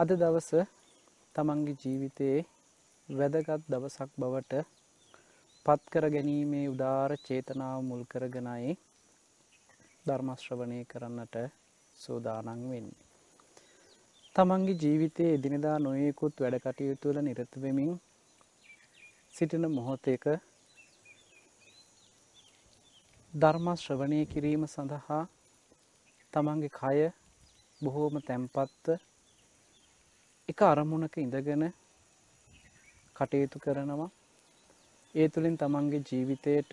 අද දවස තමන්ගේ ජීවිතයේ වැදගත් දවසක් බවට පත්කර ගැනීමේ උදාර චේතනාව මුල් කරගෙනයි ධර්මශ්‍රවනය කරන්නට සූදානන් වෙන්නේ. තමන්ගේ ජීවිතයේ එදිනෙදා නොයෙකුත් වැඩ කටයුතුවල නිරත වෙමින් සිටින මොහොතක ධර්ම ශ්‍රවණය කිරීම සඳහා තමන්ගේ කය බොහෝම තැම්පත්ත එක අරමුණක ඉඳගෙන කටයුතු කරනවා ඒ තුළින් තමන්ගේ ජීවිතයට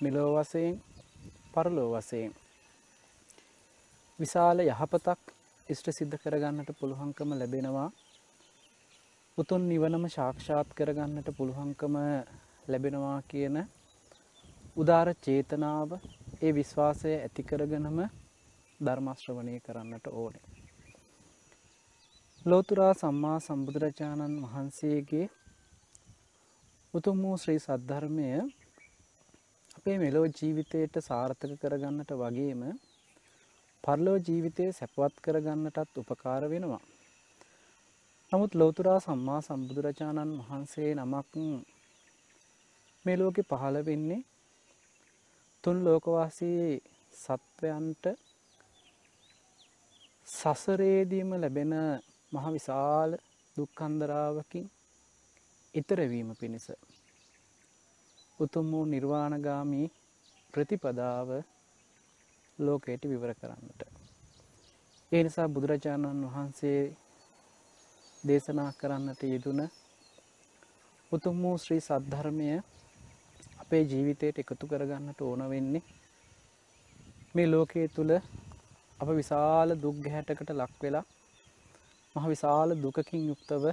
මෙලෝ වසයෙන් පරලෝ වසයෙන් විශාල යහපතක් ඉෂ්ට සිද්ධ කරගන්නට පුළුවන්කම ලැබෙනවා උතුන් නිවනම ශාක්ෂාත් කරගන්නට පුළුවන්කම ලැබෙනවා කියන උදාර චේතනාව ඒ විශ්වාසය ඇතිකරගනම ධර්මශ්‍රවනය කරන්නට ඕනේ. ලෝතුරා සම්මා සම්බුදුරජාණන් වහන්සේගේ උතුම් වූ ශ්‍රී සද්ධර්මය අපේ මෙලෝ ජීවිතයට සාර්ථක කරගන්නට වගේම පරලෝ ජීවිතය සැපවත් කරගන්නටත් උපකාර වෙනවා. නමුත් ලෝතුරා සම්මා සම්බුදුරජාණන් වහන්සේ නමක් මේ ලෝකෙ පහළ වෙන්නේ තුන් ලෝකවාසී සත්වයන්ට සසරේදීම ලැබෙන මහ විශාල දුක්කන්දරාවකින් ඉතරවීම පිණිස. උතුම් වූ නිර්වාණගාමී ප්‍රතිපදාව ලෝකයට විවර කරන්නට. ඒ නිසා බුදුරජාණන් වහන්සේ දේශනා කරන්නට යෙදුන උතුම් වූ ශ්‍රී සද්ධර්මය අපේ ජීවිතයට එකතු කරගන්නට ඕන වෙන්නේ මේ ලෝකයේ තුළ අප විශාල දුක්ගැහැටකට ලක් වෙලා මහ විශාල දුකකින් යුක්තව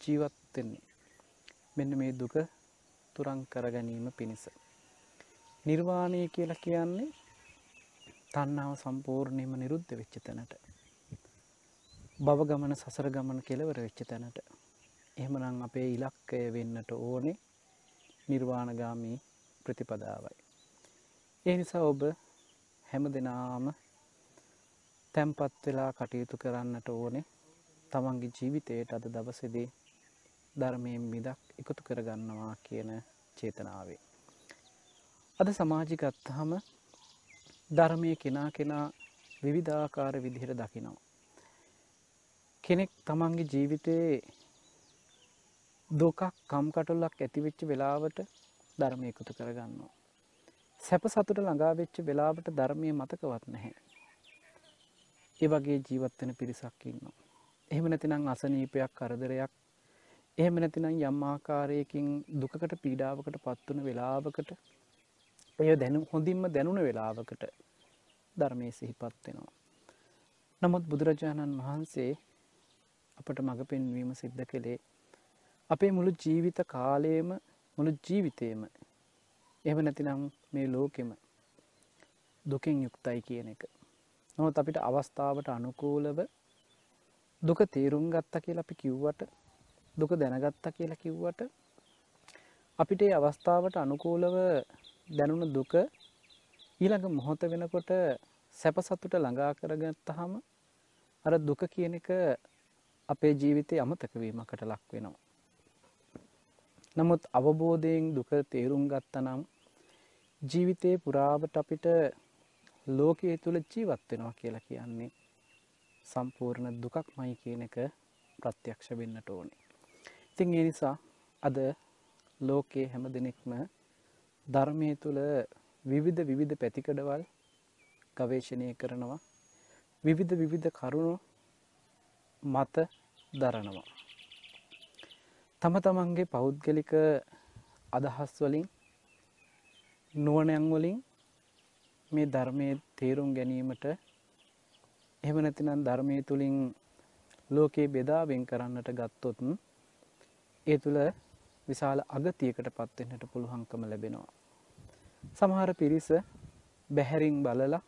ජීවත්වෙන්නේ මෙන්න මේ දුක තුරං කරගැනීම පිණිස. නිර්වාණය කියලා කියන්නේ තන්නාව සම්පූර්ණයම නිරුද්ධ වෙච්ච තැනට. බව ගමන සසර ගමන කෙලවර වෙච්ච තැනට. එහෙමනම් අපේ ඉලක්කය වෙන්නට ඕනේ නිර්වාණගාමී ප්‍රතිපදාවයි. ඒ නිසා ඔබ හැම දෙනාම තැම්පත් වෙලා කටයුතු කරන්නට ඕනේ තමන්ගේ ජීවිතයට අද දවසෙදේ ධර්මයෙන් මිදක් එකතු කරගන්නවා කියන චේතනාවේ. අද සමාජිකත්තහම ධර්මය කෙනා කෙනා විවිධාකාර විදිහට දකිනවා. කෙනෙක් තමන්ගේ ජීවිතයේ දුකක් කම්කටොල්ලක් ඇතිවෙච්ච වෙලාවට ධර්මය එකතු කරගන්නවා. සැප සතුට ළඟා වෙච්ච වෙලාවට ධර්මය මතකවත් නැහැ. ඒ වගේ ජීවත්වෙන පිරිසක් ඉන්නවා. එහෙම නැතිනම් අසනීපයක් කරදරයක් එහෙම නැතිනම් යම් ආකාරයකින් දුකකට පීඩාවකට පත්වන වෙලාවකට එය දැනු හොඳින්ම දැනුන වෙලාවකට ධර්මය සිහිපත් වෙනවා. නමුත් බුදුරජාණන් වහන්සේ අපට මඟ පෙන්වීම සිද්ධ කළේ අපේ මුළු ජීවිත කාලයේම මුළු ජීවිතයම එහෙම නැතිනම් මේ ලෝකෙම දුකෙන් යුක්තයි කියන එක. නොත් අපිට අවස්ථාවට අනුකූලව දුක තේරුම් ගත්ත කියලා අපි කිව්වට දුක දැනගත්ත කියලා කිව්වට අපිට අවස්ථාවට අනුකූලව දැනුන දුක ඊළඟ මොහොත වෙනකොට සැපසතුට ළඟා කරගත්තහම අර දුක කියන එක අපේ ජීවිතය අමතක වීමකට ලක් වෙනවා. නමුත් අවබෝධයෙන් දුක තේරුම් ගත්ත නම් ජීවිතයේ පුරාවට අපිට ලෝකයේ තුළ ජීවත් වෙනවා කියලා කියන්නේ සම්පූර්ණ දුකක් මයි කියන එක ප්‍රත්‍යක්ෂ වෙන්නට ඕනේ. ඉතින් ඒ නිසා අද ලෝකයේ හැම දෙනෙක්ම ධර්මය තුළ විවිධ විවිධ පැතිකඩවල් ගවේශණය කරනවා විවිධ විවිධ කරුණු මත දරනවා. තම තමන්ගේ පෞද්ගලික අදහස් වලින් නුවනයන් වලින් මේ ධර්මය තේරුම් ගැනීමට එහෙම නැතිනම් ධර්මය තුළින් ලෝකයේ බෙදාවෙන් කරන්නට ගත්තොත් ඒ තුළ විශාල අගතියකට පත්වෙන්නට පුළුවන්කම ලැබෙනවා. සමහර පිරිස බැහැරින් බලලා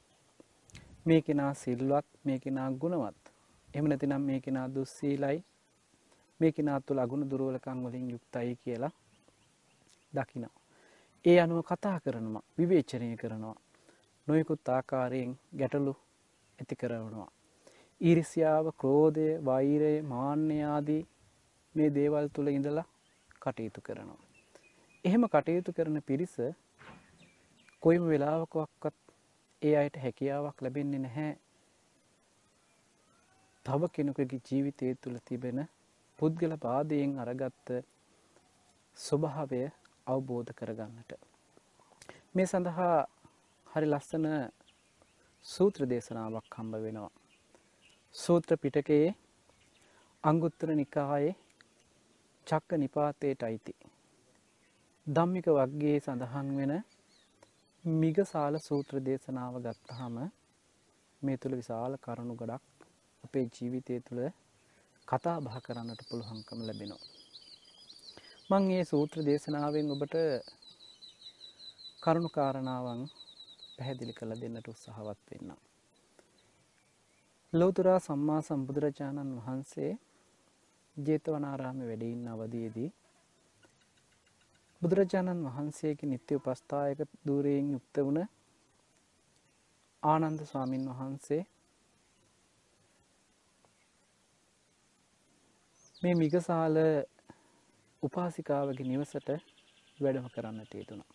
මේ කෙනා සිල්වත් මේ කෙනා ගුණවත් එම නැතිනම් මේ කෙනා දුස්සීලයි මේ කෙනා තුළ අගුණ දුරුවලකං වලින් යුක්තයි කියලා දකිනවා. ඒ අනුව කතා කරනවා විවේචනය කරනවා නොයකුත් ආකාරයෙන් ගැටලු ඇති කරවනවා. ඊරිසියාව ක්‍රෝධය වෛරය මාන්‍යයාදී මේ දේවල් තුළ ඉඳලා කටයුතු කරනවා. එහෙම කටයුතු කරන පිරිස කොයිම වෙලාවකවක්වත් ඒ අයට හැකියාවක් ලැබෙන්නේ නැහැ තව කෙනෙකුගේ ජීවිතය තුළ තිබෙන පුද්ගල පාදයෙන් අරගත්ත ස්වභාවය අවබෝධ කරගන්නට. මේ සඳහා හරි ලස්සන සූත්‍ර දේශනාවක් හම්බ වෙනවා. සූත්‍ර පිටකයේ අංගුත්තර නිකායේ චක්ක නිපාතයට අයිති. ධම්මික වක්ගේ සඳහන් වෙන මිගසාල සූත්‍ර දේශනාව ගත්තහම මේ තුළ විශාල කරුණු ගොඩක් අපේ ජීවිතය තුළ කතා බහ කරන්නට පුළුවන්කම ලැබෙනවා. මං ඒ සූත්‍ර දේශනාවෙන් ඔබට කරුණු කාරණාවන් පැහැදිලි කළ දෙන්නට උත්සාහවත් වෙන්න. ලෝතුරා සම්මා සම්බුදුරජාණන් වහන්සේ ජේතවනාරාම වැඩඉන්න අවදයේදී බුදුරජාණන් වහන්සේගේ නිත්‍ය උපස්ථායක දූරයෙන් යුක්ත වුණ ආනන්ද ස්වාමින් වහන්සේ මේ මිගසාල උපාසිකාවගේ නිවසට වැඩම කරන්නට යුතුුණා.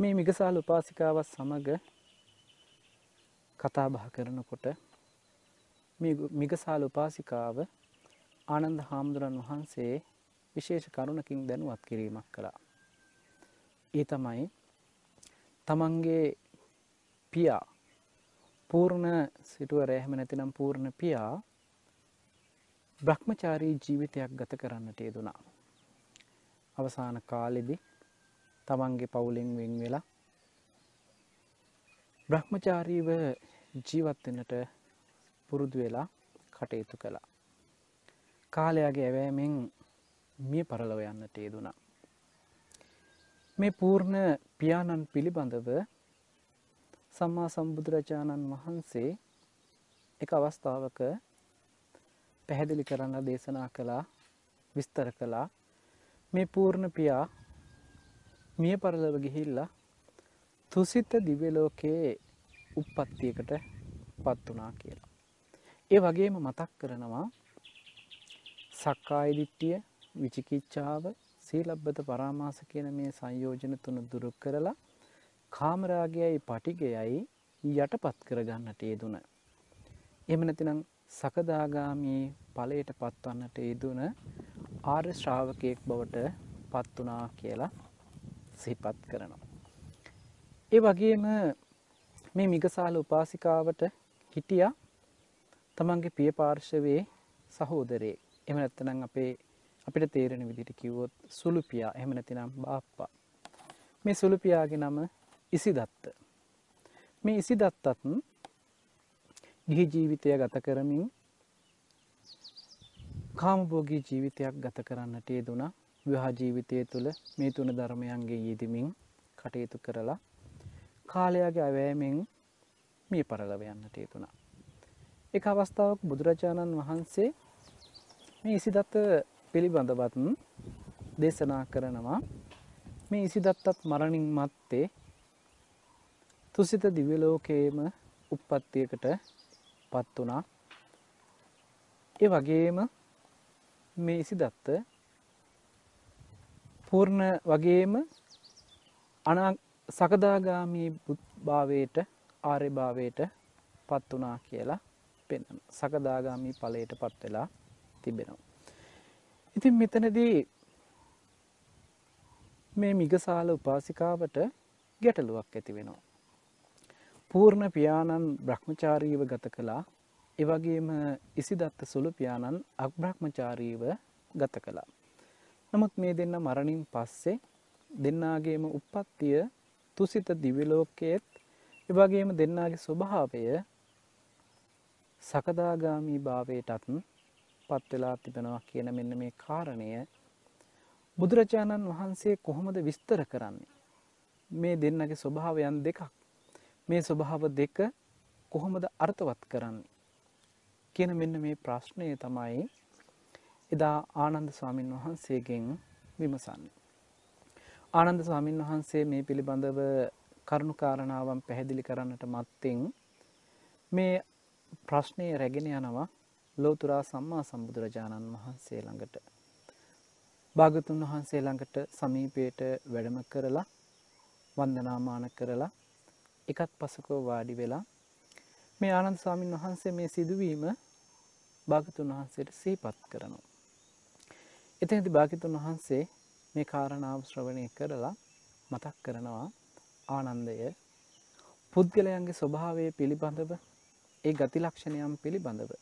මේ මිගසාල උපාසිකාවත් සමග කතා බහ කරනකොට මිගසාල උපාසිකාව ආනන්ද හාමුදුරන් වහන්සේ විශේෂ කරුණකින් දැනුවත් කිරීමක් කළා. ඒ තමයි තමන්ගේ පියා පූර්ණ සිටුව රෑහම නැතිනම් පූර්ණ පියා බ්‍රහ්මචාරී ජීවිතයක් ගත කරන්නට යෙදුනා. අවසාන කාලෙදි තමන්ගේ පවුලෙන් වෙන් වෙලා බ්‍රහ්මචාරීව ජීවත්වෙනට පුරුදු වෙලා කටයුතු කළා. කාලයාගේ ඇවෑමෙන් මිය පරලව යන්නට යෙදුනා. මේ පූර්ණ පියාණන් පිළිබඳව සම්මා සම්බුදුරජාණන් වහන්සේ එක අවස්ථාවක පැහැදිලි කරන්න දේශනා කළා විස්තර කළා මේ පූර්ණ පියා මිය පරලව ගිහිල්ලා තුසිත දිවලෝකයේ උප්පත්තියකට පත් වනා කියලා. ඒ වගේම මතක් කරනවා සක්කායිදිට්ටිය විචිකිච්ඡාව සීලබ්බත පරාමාස කියන මේ සංයෝජන තුන දුරු කරලා කාමරාගයයි පටිගයයි යටපත් කරගන්නට යෙදුන. එම නැතිනම් සකදාගාමී ඵලයට පත්වන්නට යෙදුන ආර්ය ශ්‍රාවකයෙක් බවට පත් වුණා කියලා සිහිපත් කරනවා. ඒ වගේම මේ මිගසාල උපාසිකාවට හිටියා තමන්ගේ පිය පාර්ශවයේ සහෝදරේ එම නැත්තනම් අපේ අපිට තේරෙන විදිට කිව්වොත් සුළුපියා එහෙම නැතිනම් බාප්පා. මේ සුළුපියාගේ නම ඉසිදත්ත. මේ ඉසිදත්තත් ගිහි ජීවිතය ගත කරමින් කාමභෝගී ජීවිතයක් ගත කරන්නට යෙදුණ විවාහ ජීවිතය තුළ මේ තුන ධර්මයන්ගේ යෙදමින් කටයුතු කරලා කාලයාගේ අවෑමෙන් මේ පරලව යන්නට යුතුුණා. එක අවස්ථාවක් බුදුරජාණන් වහන්සේ මේ ඉසිදත්ත පිළිබඳවත් දේශනා කරනවා මේ ඉසිදත්තත් මරණින් මත්තේ තුසිත දිවලෝකයේම උප්පත්තියකට පත් වනා ඒ වගේම මේ ඉසිදත්ත පූර්ණ වගේම අනා සකදාගාමී භාවයට ආර්ය භාවයට පත් වනා කියලා පෙන් සකදාගාමී ඵලයට පත් වෙලා තිබෙනවා. ඉතින් මෙතනදී මේ මිගසාල උපාසිකාවට ගැටලුවක් ඇති වෙනවා. පූර්ණ පියාණන් බ්‍රහ්මචාරීව ගත කළා එවගේම ඉසිදත්ත සුළු පියාණන් අක්බ්‍රහ්මචාරීව ගත කළා. නමුත් මේ දෙන්න මරණින් පස්සේ දෙන්නාගේම උප්පත්තිය තුසිත දිවිලෝකයේත් එවගේම දෙන්නාගේ ස්වභාවය සකදාගාමී භාවයටත් පත්වෙලා තිබෙනවා කියන මෙන්න මේ කාරණය බුදුරජාණන් වහන්සේ කොහොමද විස්තර කරන්නේ. මේ දෙන්නගේ ස්වභාවයන් දෙකක්. මේ ස්වභාව දෙක කොහොමද අර්ථවත් කරන්නේ. කියන මෙන්න මේ ප්‍රශ්නය තමයි එදා ආනන්ද ස්වාමීන් වහන්සේගෙන් විමසන්න. ආනන්ද ස්වාමීන් වහන්සේ මේ පිළිබඳව කරුණු කාරණාවන් පැහැදිලි කරන්නට මත්තෙන් මේ ප්‍රශ්නය රැගෙන යනවා ලෝතුරා සම්මා සම්බුදුරජාණන් වහන්සේ ළඟට. භාගතුන් වහන්සේ ළඟට සමීපයට වැඩම කරලා වන්දනාමාන කරලා එකත් පසකෝ වාඩි වෙලා මේ ආනන්ද ස්වාමීන් වහන්සේ මේ සිදුවීම භාගතුන් වහන්සේට සීපත් කරනවා. එතනති භාගිතුන් වහන්සේ මේ කාරණාව ශ්‍රවණය කරලා මතක් කරනවා ආනන්දය පුද්ගලයන්ගේ ස්වභාවය පිළිබඳව ඒ ගතිලක්ෂණයම් පිළිබඳව.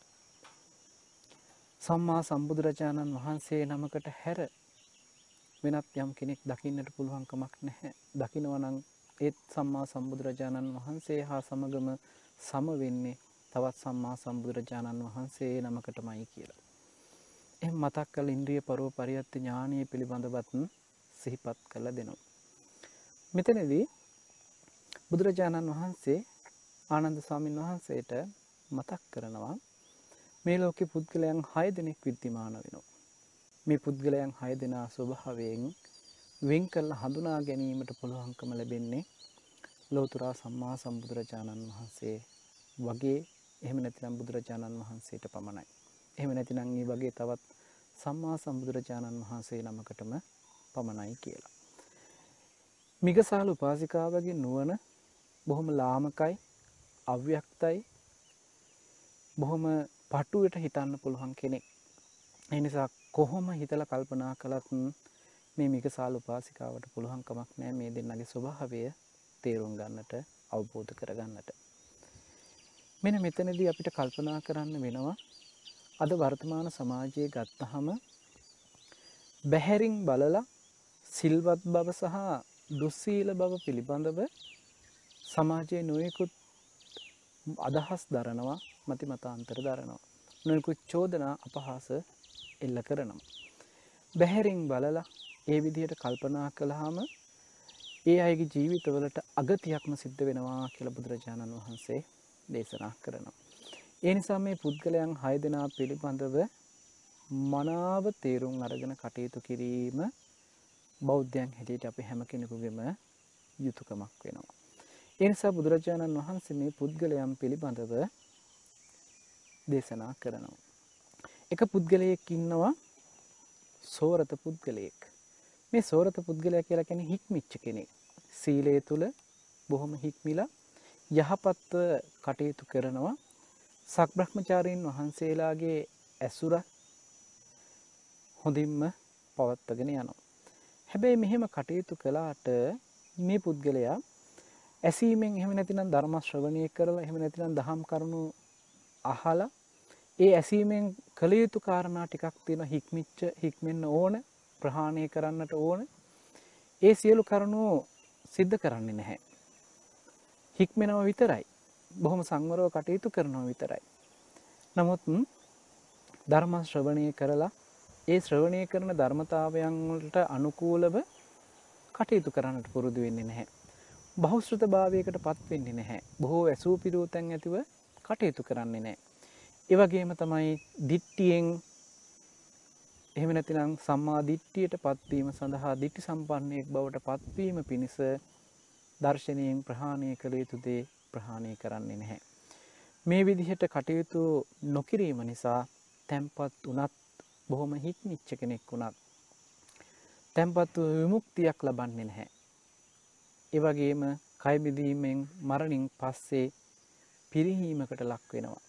සම්මා සම්බුදුරජාණන් වහන්සේ නමකට හැර වෙනත් යම් කෙනෙක් දකින්නට පුළුවන්කමක් නැහැ. දකිනවනං ඒත් සම්මා සම්බුදුරජාණන් වහන්සේ හා සමගම සම වෙන්නේ තවත් සම්මා සම්බුදුරජාණන් වහන්සේ නමකටමයි කියලා. එම මතක් කල ඉන්ද්‍රිය පරෝ පරියත්ත ඥානය පිළිබඳවත් සිහිපත් කළ දෙනවා. මෙතනදී බුදුරජාණන් වහන්සේ ආනන්ද ස්වාමීන් වහන්සේට මතක් කරනවා මේ ලෝකෙ පුද්ගලයන් හය දෙනෙක් විද්‍යමාන වෙනවා. මේ පුද්ගලයන් හය දෙනා ස්වභාවයෙන් වෙන් කල්ල හඳුනා ගැනීමට පුළුවන්කම ලැබෙන්නේ ලෝතුරා සම්මා සම්බුදුරජාණන් වහන්සේ වගේ එහෙම නැතිනම් බුදුරජාණන් වහන්සේට පමණයි. එහෙම නැතිනම් ඒ වගේ තවත් සම්මා සම්බුදුරජාණන් වහන්සේ නමකටම පමණයි කියලා. මිගසාල උපාසිකාවගේ නුවණ බොහොම ලාමකයි අව්‍යක්තයි බොහොම පටුවට හිතන්න පුළුවන් කෙනෙක්. එනිසා කොහොම හිතල කල්පනා කළත් මේ මිගසාල උපාසිකාවට පුළුවන්කමක් නෑ මේ දෙන්නගේ ස්වභාවය තේරුම් ගන්නට අවබෝධ කරගන්නට. මෙන මෙතනදී අපිට කල්පනා කරන්න වෙනවා අද වර්තමාන සමාජයේ ගත්තහම බැහැරින් බලලා සිල්වත් බව සහ දුස්සීල බව පිළිබඳව සමාජයේ නොයෙකුත් අදහස් දරනවා මති මතාන්තර දරනවා. නොයකුත් චෝදනා අපහාස එල්ල කරනවා. බැහැරින් බලලා ඒ විදිහට කල්පනා කළහාම ඒ අයගේ ජීවිතවලට අගතියක්ම සිද්ධ වෙනවා කියල බුදුරජාණන් වහන්සේ දේශනා කරනවා. ඒ නිසා මේ පුද්ගලයන් හය දෙනා පිළිබඳව මනාව තේරුම් අරගෙන කටයුතු කිරීම බෞද්ධයන් හැටියට අපි හැම කෙනෙකුගෙම යුතුකමක් වෙනවා. එනිසා බුදුරජාණන් වහන්සේ මේ පුද්ගලයන් පිළිබඳව දේශනා කරනවා. එක පුද්ගලයෙක් ඉන්නවා සෝරත පුද්ගලයෙක්. මේ සෝරත පුද්ගලය කියලා කෙන හික්මිච්ච කෙනෙක්. සීලය තුළ බොහොම හික්මිලා යහපත්ව කටයුතු කරනවා සක්බ්‍රහ්මචාරීන් වහන්සේලාගේ ඇසුර හොඳින්ම පවත්තගෙන යනවා. හැබැයි මෙහෙම කටයුතු කලාට මේ පුද්ගලයා ඇසීමෙන් එහෙම නැතිනම් ධර්ම ශ්‍රවණය කරලා එහෙම නැතිනම් දහම් කරුණු අහලා ඒ ඇසීමෙන් කළ යුතු කාරණා ටිකක් තියෙන හික්මිච්ච හික්මෙන්න ඕන ප්‍රහාණය කරන්නට ඕන ඒ සියලු කරුණු සිද්ධ කරන්නේ නැහැ. හික්මෙනව විතරයි. බොහොම සංවරව කටයුතු කරනවා විතරයි. නමුත් ධර්ම ශ්‍රවණය කරලා ඒ ශ්‍රවණය කරන ධර්මතාවයන්ට අනුකූලව කටයුතු කරන්නට පුරුදු වෙන්නේ නැහැ. බෞෂෘත භාවයකට පත්වෙන්නේ නැහැ. බොහෝ ඇසූ පිරූතැන් ඇතිව කටයුතු කරන්නේ නෑ. ඒවගේම තමයි දිට්ටියෙන් එහෙම නැතිනම් සම්මා දිට්ටියට පත්වීම සඳහා දිට්ටි සම්පන්නයෙක් බවට පත්වීම පිණිස දර්ශනයෙන් ප්‍රහාණය කළ යුතුදේ ප්‍රහාණය කරන්නේ නැහැ. මේ විදිහට කටයුතු නොකිරීම නිසා තැම්පත් වනත් බොහොම හික්මිච්ච කෙනෙක් වුණත් තැම්පත්ව විමුක්තියක් ලබන්නේ නැහැ. ඒවගේම කයිබිදීමෙන් මරණින් පස්සේ පිරිහීමකට ලක් වෙනවා.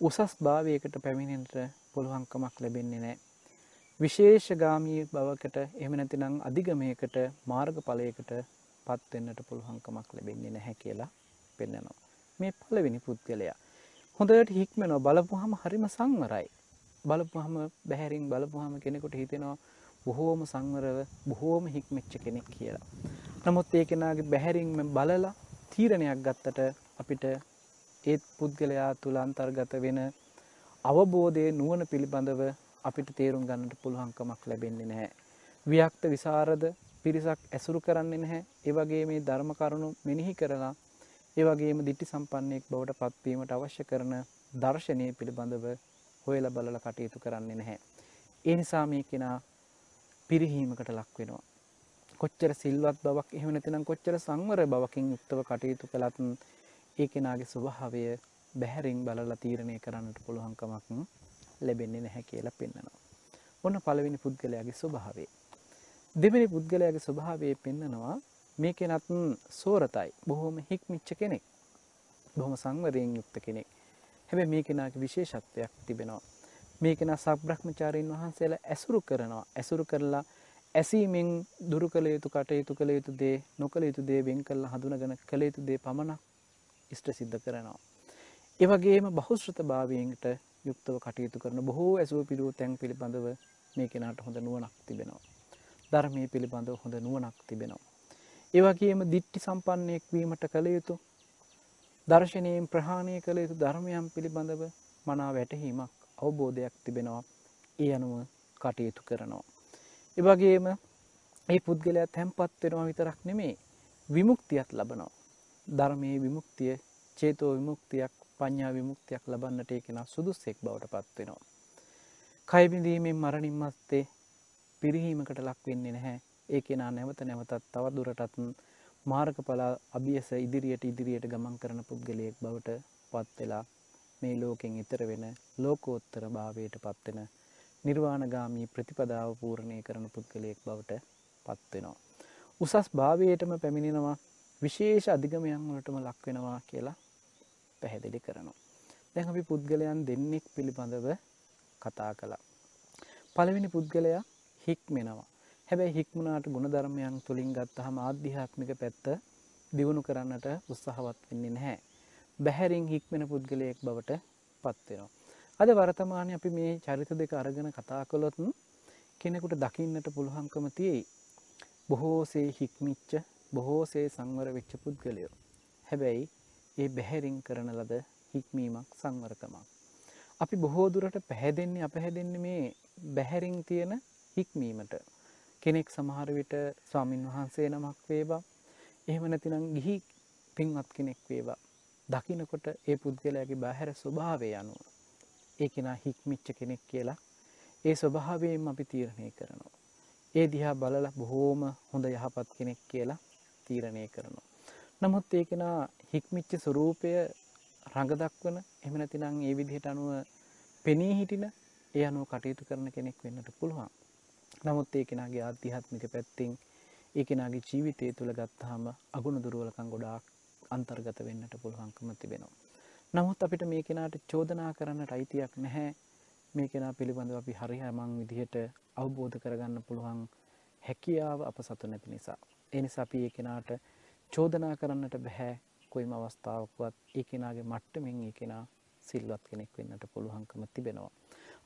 උසස් භාවයකට පැමිණෙන්ට පුළුවන්කමක් ලැබෙන්නේ නෑ. විශේෂගාමී බවකට එම නැතිනම් අධිගමයකට මාර්ග පලයකට පත්වෙන්නට පුළුවන්කමක් ලැබෙන්නේ නැහැ කියලා පෙන්න්නනවා. මේ පලවෙනි පුද්ගලයා. හොඳට හික්මනෝ බලපුහම හරිම සංවරයි. බලපුහම බැහැරින් බලපුහම කෙනෙකුට හිතෙනවා බොහෝම සංවරව බොහෝම හික්මෙච්ච කෙනෙක් කියලා. නමුත් ඒ කෙනගේ බැහැරින්ම බලලා තීරණයක් ගත්තට අපිට ඒත් පුද්ගලයා තුළ අන්තර්ගත වෙන අවබෝධය නුවන පිළිබඳව අපිට තේරුම් ගන්නට පුළුවන්කමක් ලැබෙන්නේ නැහැ. ව්‍යක්ත විසාරද පිරිසක් ඇසුරු කරන්නේ නැහැ ඒවගේ මේ ධර්ම කරුණු මෙනෙහි කරලා ඒවගේම දිට්ටි සම්පන්නයෙක් බවට පත්වීමට අවශ්‍ය කරන දර්ශනය පිළිබඳව හොයල බලල කටයුතු කරන්නේ නැහැ. ඒ නිසා මේ කෙනා පිරිහීමකට ලක් වෙනවා. කොච්චර සිල්වත් බවක් එහෙම නැතිනම් කොච්චර සංවර බවකින් යුක්තව කටයුතු කළත් ඒ කෙනාගේ ස්වභාවය බැහැරින් බලලා තීරණය කරන්නට පුළුවන්කමක් ලැබෙන්නේ නැහැ කියලා පෙන්වනවා. ඔන්න පළවෙනි පුද්ගලයාගේ ස්වභාවය. දෙවෙනි පුද්ගලයාගේ ස්වභාවය පෙන්නනවා මේ කෙනත් සෝරතයි බොහොම හික්මිච්ච කෙනෙක්. බොහොම සංවරයෙන් යුක්ත කෙනෙක්. හැබැයි මේ කෙනාගේ විශේෂත්වයක් තිබෙනවා. මේ කෙනා සබ්‍රහ්මචාරීන් වහන්සේලා ඇසුරු කරනවා. ඇසුරු කරලා ඇසීමෙන් දුරු කළ යුතු කටයුතු කළ යුතු දේ නොකළ යුතු දේ වෙන් කරලා හඳුනගෙන කළ යුතු දේ පමණක් ඉෂ්ට සිද්ධ කරනවා. ඒ වගේම බහුශ්‍රත භාවයෙන්ට යුක්තව කටයුතු කරන බොහෝ ඇසුව පිළිව තැන් පිළිබඳව මේ කෙනාට හොඳ නුවණක් තිබෙනවා. ධර්මයේ පිළිබඳව හොඳ නුවණක් තිබෙනවා. ඒ වගේම දිට්ඨි සම්පන්නෙක් වීමට කළ යුතු දර්ශනයෙන් ප්‍රහාණය කළ යුතු ධර්මයන් පිළිබඳව මනා වැටහීමක් අවබෝධයක් තිබෙනවා. ඒ අනුව කටයුතු කරනවා. ඒ වගේම ඒ පුද්ගලයා තැන්පත් වෙනවා විතරක් නෙමේ විමුක්තියක් ලබනවා. ධර්මයේ විමුක්තිය චේතෝ විමුක්තියක් පඤ්ඤා විමුක්තියක් ලබන්නට ඒ කෙනා සුදුස්සෙක් බවට පත් වෙනවා. කය බිඳීමෙන් මරණින් මත්තේ පිරිහීමකට ලක් වෙන්නේ නැහැ. ඒ කෙනා නැවත නැවතත් තව දුරටත් මාර්ගඵල අභියස ඉදිරියට ඉදිරියට ගමන් කරන පුද්ගලයෙක් බවට පත් වෙලා මේ ලෝකෙන් ඈතර වෙන ලෝකෝත්තර භාවයට පත් වෙන නිර්වාණගාමී ප්‍රතිපදාව පූර්ණේ කරන පුද්ගලයෙක් බවට පත් වෙනවා. උසස් භාවයටම පැමිණෙනවා විශේෂ අධිගමයන් වලටම ලක් වෙනවා කියලා පැහැදිලි කරනවා. දැන් අපි පුද්ගලයන් දෙන්නෙක් පිළිබඳව කතා කළා. පළවෙනි පුද්ගලයා හික්මෙනවා. හැබැයි හික්මුණාට ගුණධර්මයන් තුලින් ගත්තහම ආධ්‍යාත්මික පැත්ත දියුණු කරන්නට උත්සාහවත් වෙන්නේ නැහැ. බැහැරින් හික්මෙන පුද්ගලයෙක් බවට පත් වෙනවා. අද වර්තමානයේ අපි මේ චරිත දෙක අරගෙන කතා කළොත් කෙනෙකුට දකින්නට පුළුවන්කම තියෙයි. බොහෝසේ හික්මිච්ච බොහෝසේ සංවර වෙච්ච පුද්ගලයෝ. හැබැයි ඒ බැහැරින් කරන ලද හික්මීමක් සංවරකමක්. අපි බොහෝ දුරට පැහැදෙන්නේ අපහැදෙන්නේ මේ බැහැරින් තියෙන හික්මීමට. කෙනෙක් සමහර විට ස්වාමින් වහන්සේ නමක් වේවා. එහෙම නැතිනම් ගිහි පින්වත් කෙනෙක් වේවා. දකිනකොට ඒ පුද්ගලයාගේ බාහිර ස්වභාවය අනුව ඒ කෙනා හික්මිච්ච කෙනෙක් කියලා ඒ ස්වභාවයෙන් අපි තීරණය කරනවා. ඒ දිහා බලලා බොහෝම හොඳ යහපත් කෙනෙක් කියලා තීරණය කරනවා. නමුත් ඒ කෙනා හික්මිච්ච ස්වરૂපය රඟ දක්වන එහෙම නැතිනම් ඒ විදිහට අනුව පෙනී හිටින ඒ අනුව කටයුතු කරන කෙනෙක් වෙන්නට පුළුවන්. නමුත් ඒ කෙනාගේ ආධ්‍යාත්මික පැත්තෙන් ඒ කෙනාගේ ජීවිතය තුළ ගත්තාම අගුණ දුර්වලකම් ගොඩාක් අන්තර්ගත වෙන්නට පුළුවන්කම තිබෙනවා. නමුත් අපිට මේ කෙනාට චෝදනා කරන්නට අයිතියක් නැහැ. මේ කෙනා පිළිබඳව අපි හරියමං විදිහට අවබෝධ කරගන්න පුළුවන් හැකියාව අප සතු නැති නිසා. ඒ නිසා අපි ඒ කෙනාට චෝදනා කරන්නට බෑ කොයිම අවස්ථාවකවත් ඒ කෙනාගේ මට්ටමින් ඒ කෙනා සිල්වත් කෙනෙක් වෙන්නට පුළුවන්කම තිබෙනවා.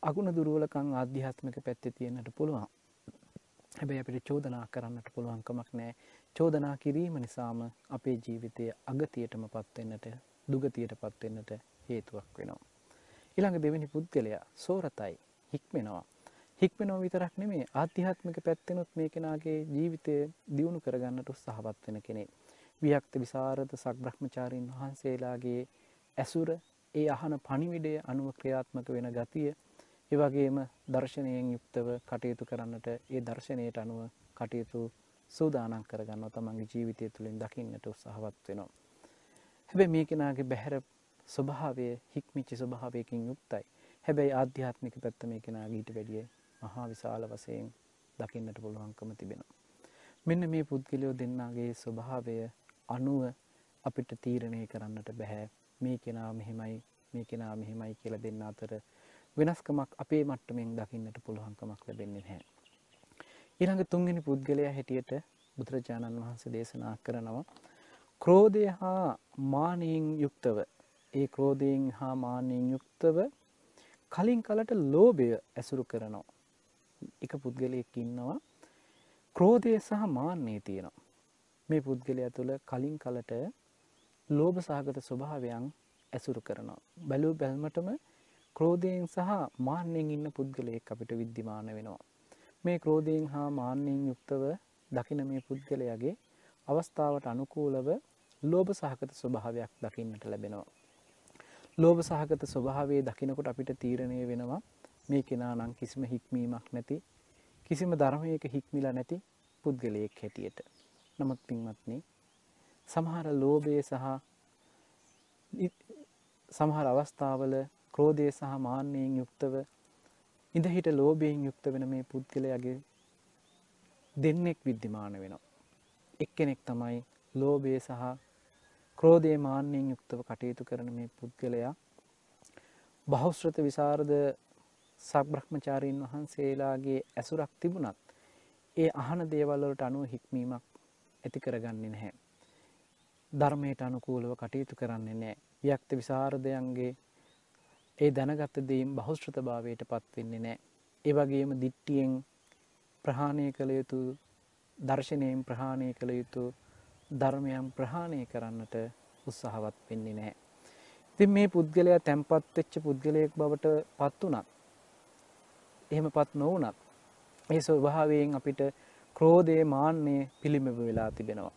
අගුණ දුරුවලකං ආධ්‍යාත්මික පැත්තේ තියෙන්නට පුළුවන්. හැබැයි අපිට චෝදනා කරන්නට පුළුවන්කමක් නෑ චෝදනා කිරීම නිසාම අපේ ජීවිතය අගතියටම පත්වෙන්නට දුගතියට පත්වෙන්නට හේතුවක් වෙනවා. ඉළඟ දෙවැනි පුද්ගලයා සෝරතයි හික්මෙනවා. හික්මෙනෝ විතරක් නෙමේ ආධ්‍යාත්මික පැත්තෙනුත් මේ කෙනාගේ ජීවිතය දියුණු කරගන්නට උත්සාහවත් වෙන කෙනෙක්. වියක්ත විසාරද සක්බ්‍රහ්මචාරීන් වහන්සේලාගේ ඇසුර ඒ අහන පණිවිඩය අනුව ක්‍රියාත්මක වෙන ගතිය ඒවගේම දර්ශනයෙන් යුක්තව කටයුතු කරන්නට ඒ දර්ශනයට අනුව කටයුතු සූදානන් කරගන්න තමන්ගේ ජීවිතය තුළින් දකින්නට උත්සාහවත් වෙනවා. හැබැ මේ කෙනාගේ බැහැර ස්වභාවය හික්මිච්චි ස්වභාවයකින් යුක්තයි. හැබැයි ආධ්‍යාත්මික පැත්ත මේ කෙනා ගීට වැඩිය මහා විශාල වසයෙන් දකින්නට පුළුවන්කම තිබෙනවා. මෙන්න මේ පුද්ගලයෝ දෙන්නගේ ස්වභාවය අනුව අපිට තීරණය කරන්නට බැහැ මේ කෙනා මෙහෙමයි මේ කෙනා මෙහෙමයි කියලා දෙන්න අතර වෙනස්කමක් අපේ මට්ටමෙන් දකින්නට පුළුවන්කමක් ලැබෙන්නේ නැහැ. ඊළඟ තුන්වෙනි පුද්ගලයා හැටියට බුදුරජාණන් වහන්සේ දේශනා කරනවා ක්‍රෝධය හා මානයෙන් යුක්තව ඒ ක්‍රෝධයෙන් හා මානයෙන් යුක්තව කලින් කලට ලෝභය ඇසුරු කරනවා. එක පුද්ගලයෙක් ඉන්නවා ක්‍රෝධය සහ මාන්නේ තියෙනවා. මේ පුද්ගලයා තුළ කලින් කලට ලෝභ සහගත ස්වභාවයන් ඇසුරු කරනවා. බැලූ බැල්මටම ක්‍රෝධයෙන් සහ මාන්‍යයෙන් ඉන්න පුද්ගලයෙක් අපිට විද්‍යමාන වෙනවා. මේ ක්‍රෝධයෙන් හා මාන්‍යයෙන් යුක්තව දකින මේ පුද්ගලයාගේ අවස්ථාවට අනුකූලව ලෝභ සහගත ස්වභාවයක් දකින්නට ලැබෙනවා. ලෝභ සහගත ස්වභාවයේ දකිනකොට අපිට තීරණය වෙනවා මේ කෙනා නම් කිසිම හික්මීමක් නැති කිසිම ධර්මයක හික්මිලා නැති පුද්ගලයෙක් හැටියට. නමුත් පින්වත්නි සමහර ලෝභය සහ සමහර අවස්ථාවල ක්‍රෝධය සහ මාන්‍යයෙන් යුක්තව ඉඳහිට ලෝභයෙන් යුක්ත වෙන මේ පුද්ගලයාගේ දෙන්නෙක් විද්‍යමාන වෙනවා. එක්කෙනෙක් තමයි ලෝභය සහ ක්‍රෝධය මාන්‍යයෙන් යුක්තව කටයුතු කරන මේ පුද්ගලයා බහුශ්‍රත විසරද සබ්‍රහ්මචාරීන් වහන්සේලාගේ ඇසුරක් තිබුණත් ඒ අහන දේවල්වලට අනුව හික්මීමක් ඇති කරගන්නේ නැහැ. ධර්මයට අනුකූලව කටයුතු කරන්නේ නෑ. වියක්ත විසරදයන්ගේ ඒ දැනගත්ත දේම් බහුශ්‍රත භාවයට පත්වෙන්නේ නෑ. ඒ වගේම දිට්ටියෙන් ප්‍රහාණය කළ යුතු දර්ශනයෙන් ප්‍රහාණය කළ යුතු ධර්මයන් ප්‍රහාණය කරන්නට උත්සාහවත් වෙන්නේ නෑ. ඉතින් මේ පුද්ගලයා තැම්පත් වෙච්ච පුද්ගලයෙක් බවට පත් වුණත් එහෙම පත් නොවුනත් ඒ ස්වභාවයෙන් අපිට ක්‍රෝධයේ මාන්නේ පිළිඹ වෙලා තිබෙනවා.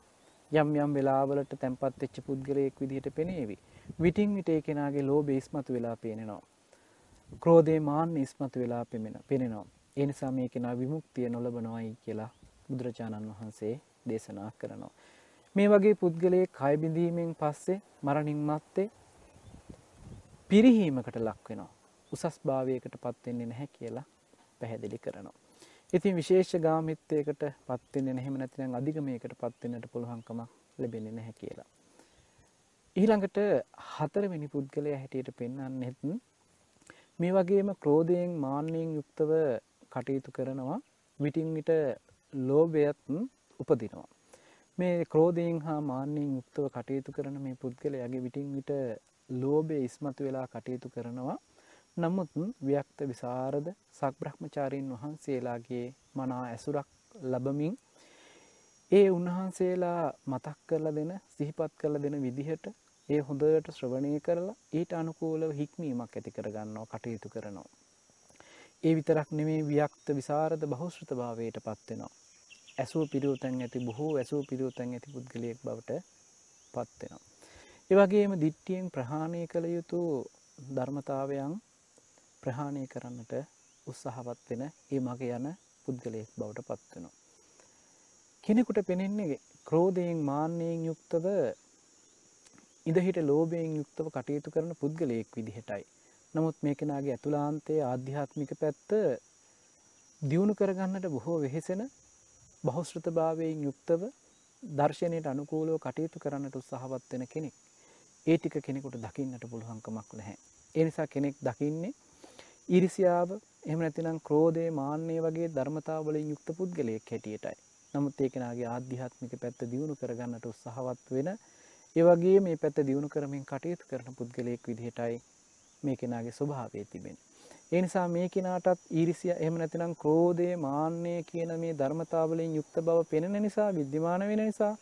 යම් යම් වෙලාවලට තැම්පත් වෙච්ච පුද්ගලයෙක් විදිහට පෙනේවි. විටින් විට ඒ කෙනාගේ ලෝභය ඉස්මතු වෙලා පේනවා. ක්‍රෝධේ මාන්නේ ඉස්මතු වෙලා පෙනෙනවා. ඒ නිසා මේ කෙනා විමුක්තිය නොලබනවායි කියලා බුදුරජාණන් වහන්සේ දේශනා කරනවා. මේ වගේ පුද්ගලයෙක් කය බිඳීමෙන් පස්සේ මරණින් මත්තේ පිරිහීමකට ලක් වෙනවා. උසස් භාවයකට පත් වෙන්නේ නැහැ කියලා පැහැදිලි කරනවා. ඉතින් විශේෂ ගාමිත්වයකට පත් වෙන්නේ නැහෙම නැත්නම් අධිගමයකට පත් වෙන්නට පුළුවන්කමක් ලැබෙන්නේ නැහැ කියලා. ඊළඟට හතරවෙනි පුද්ගලයා හැටියට පෙන්වන්නෙත් මේ වගේම ක්‍රෝධයෙන් මාන්නයෙන් යුක්තව කටයුතු කරනවා විටින් විට ලෝභයත් උපදිනවා. මේ ක්‍රෝධයෙන් හා මාන්නයෙන් යුක්තව කටයුතු කරන මේ පුද්ගලයාගේ විටින් විට ලෝභය ඉස්මතු වෙලා කටයුතු කරනවා. නමුත් ව්‍යක්ත විසරද සක්බ්‍රහ්මචාරීන් වහන්සේලාගේ මනා ඇසුරක් ලබමින් ඒ උන්වහන්සේලා මතක් කරලා දෙන සිහිපත් කරලා දෙන විදිහට ඒ හොඳට ශ්‍රවණය කරලා ඊට අනුකූලව හික්මීමක් ඇති කරගන්නවා කටයුතු කරනවා. ඒ විතරක් නෙමේ ව්‍යක්ත විසරද බහුශ්‍රත භාවයට පත් වෙනවා. ඇසූ පිරිවතැන් ඇති බොහෝ ඇසූ පිරිවතැන් ඇති පුද්ගලයෙක් බවට පත් වෙනවා. ඒ වගේම දිට්ඨියෙන් ප්‍රහාණය කළ යුතු ධර්මතාවයන් ප්‍රහාණය කරන්නට උත්සාහවත් වෙන ඒ මගේ යන පුද්ගලයෙක් බවට පත් වෙනවා. කෙනෙකුට පෙනෙන්නේ ක්‍රෝධයෙන් මාන්නයෙන් යුක්තව ඉඳහිට ලෝභයෙන් යුක්තව කටයුතු කරන පුද්ගලයෙක් විදිහටයි. නමුත් මේ කෙනාගේ ඇතුළාන්තයේ ආධ්‍යාත්මික පැත්ත දියුණු කරගන්නට බොහෝ වෙහෙසෙන බහුශ්‍රතභාවයෙන් යුක්තව දර්ශනයට අනුකූලව කටයුතු කරන්නට උත්සාහවත් වෙන කෙනෙක්. ඒ ටික කෙනෙකුට දකින්නට පුළුවන්කමක් නැහැ. ඒ නිසා කෙනෙක් දකින්නේ ඊර්ෂ්‍යාව එහෙම නැතිනම් ක්‍රෝධය මාන්නය වගේ ධර්මතාවවලින් යුක්ත පුද්ගලයෙක් හැටියටයි. නමුත් ඒ කෙනාගේ ආධ්‍යාත්මික පැත්ත දියුණු කරගන්නට උත්සාහවත් වෙන ඒ වගේ මේ පැත්ත දියුණු කරමින් කටයුතු කරන පුද්ගලයෙක් විදිහටයි මේ කෙනාගේ ස්වභාවය තිබෙන්නේ. ඒ නිසා මේ කෙනාටත් ඊර්ෂ්‍ය එහෙම නැතිනම් ක්‍රෝධය මාන්නය කියන මේ ධර්මතාවලින් යුක්ත බව පෙනෙන නිසා විද්‍යමාන වෙන නිසා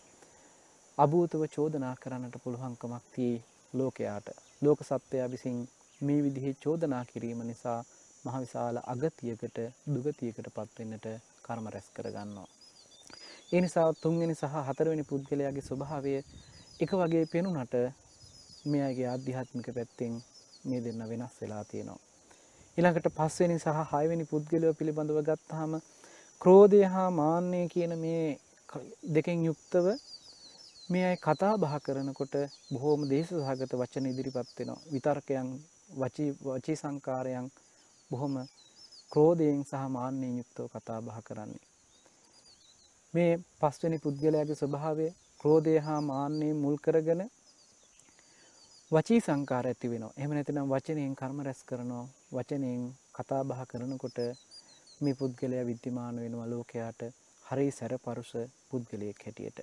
අභූතව චෝදනා කරන්නට පුළුවන්කමක් තියෙයි ලෝකයාට. ලෝක සත්වයා විසින් මේ විදිහේ චෝදනා කිරීම නිසා මහ විශාල අගතියකට දුගතියකට පත්වෙන්නට කර්ම රැස් කරගන්නවා. ඒ නිසා තුන්වෙනි සහ හතරවෙනි පුද්ගලයාගේ ස්වභාවය එක වගේ පෙනුනට මෙයාගේ ආධ්‍යාත්මික පැත්තෙන් මේ දෙන්න වෙනස් වෙලා තියෙනවා. ඊළඟට පස්වෙනි සහ හයවෙනි පුද්ගලයෝ පිළිබඳව ගත්තාම ක්‍රෝධය හා මාන්නය කියන මේ දෙකෙන් යුක්තව මේ අය කතා බහ කරනකොට බොහෝම දේශ සහගත වචන ඉදිරිපත් වෙනවා. විතර්කයන් වචී වචී සංකාරයන් බොහොම ක්‍රෝධයෙන් සහ මාන්නයෙන් යුක්තව කතා බහ කරන්නේ. මේ පස්වෙනි පුද්ගලයාගේ ස්වභාවය ක්‍රෝධය හා මාන්නයෙන් මුල් කරගෙන වචී සංකාර ඇති වෙනවා. එහෙම නැත්නම් වචනයෙන් කර්ම රැස් කරනවා. වචනයෙන් කතා බහ කරනකොට මේ පුද්ගලයා විද්‍යමාන වෙනවා ලෝකයාට හරි සැරපරුස පුද්ගලයෙක් හැටියට.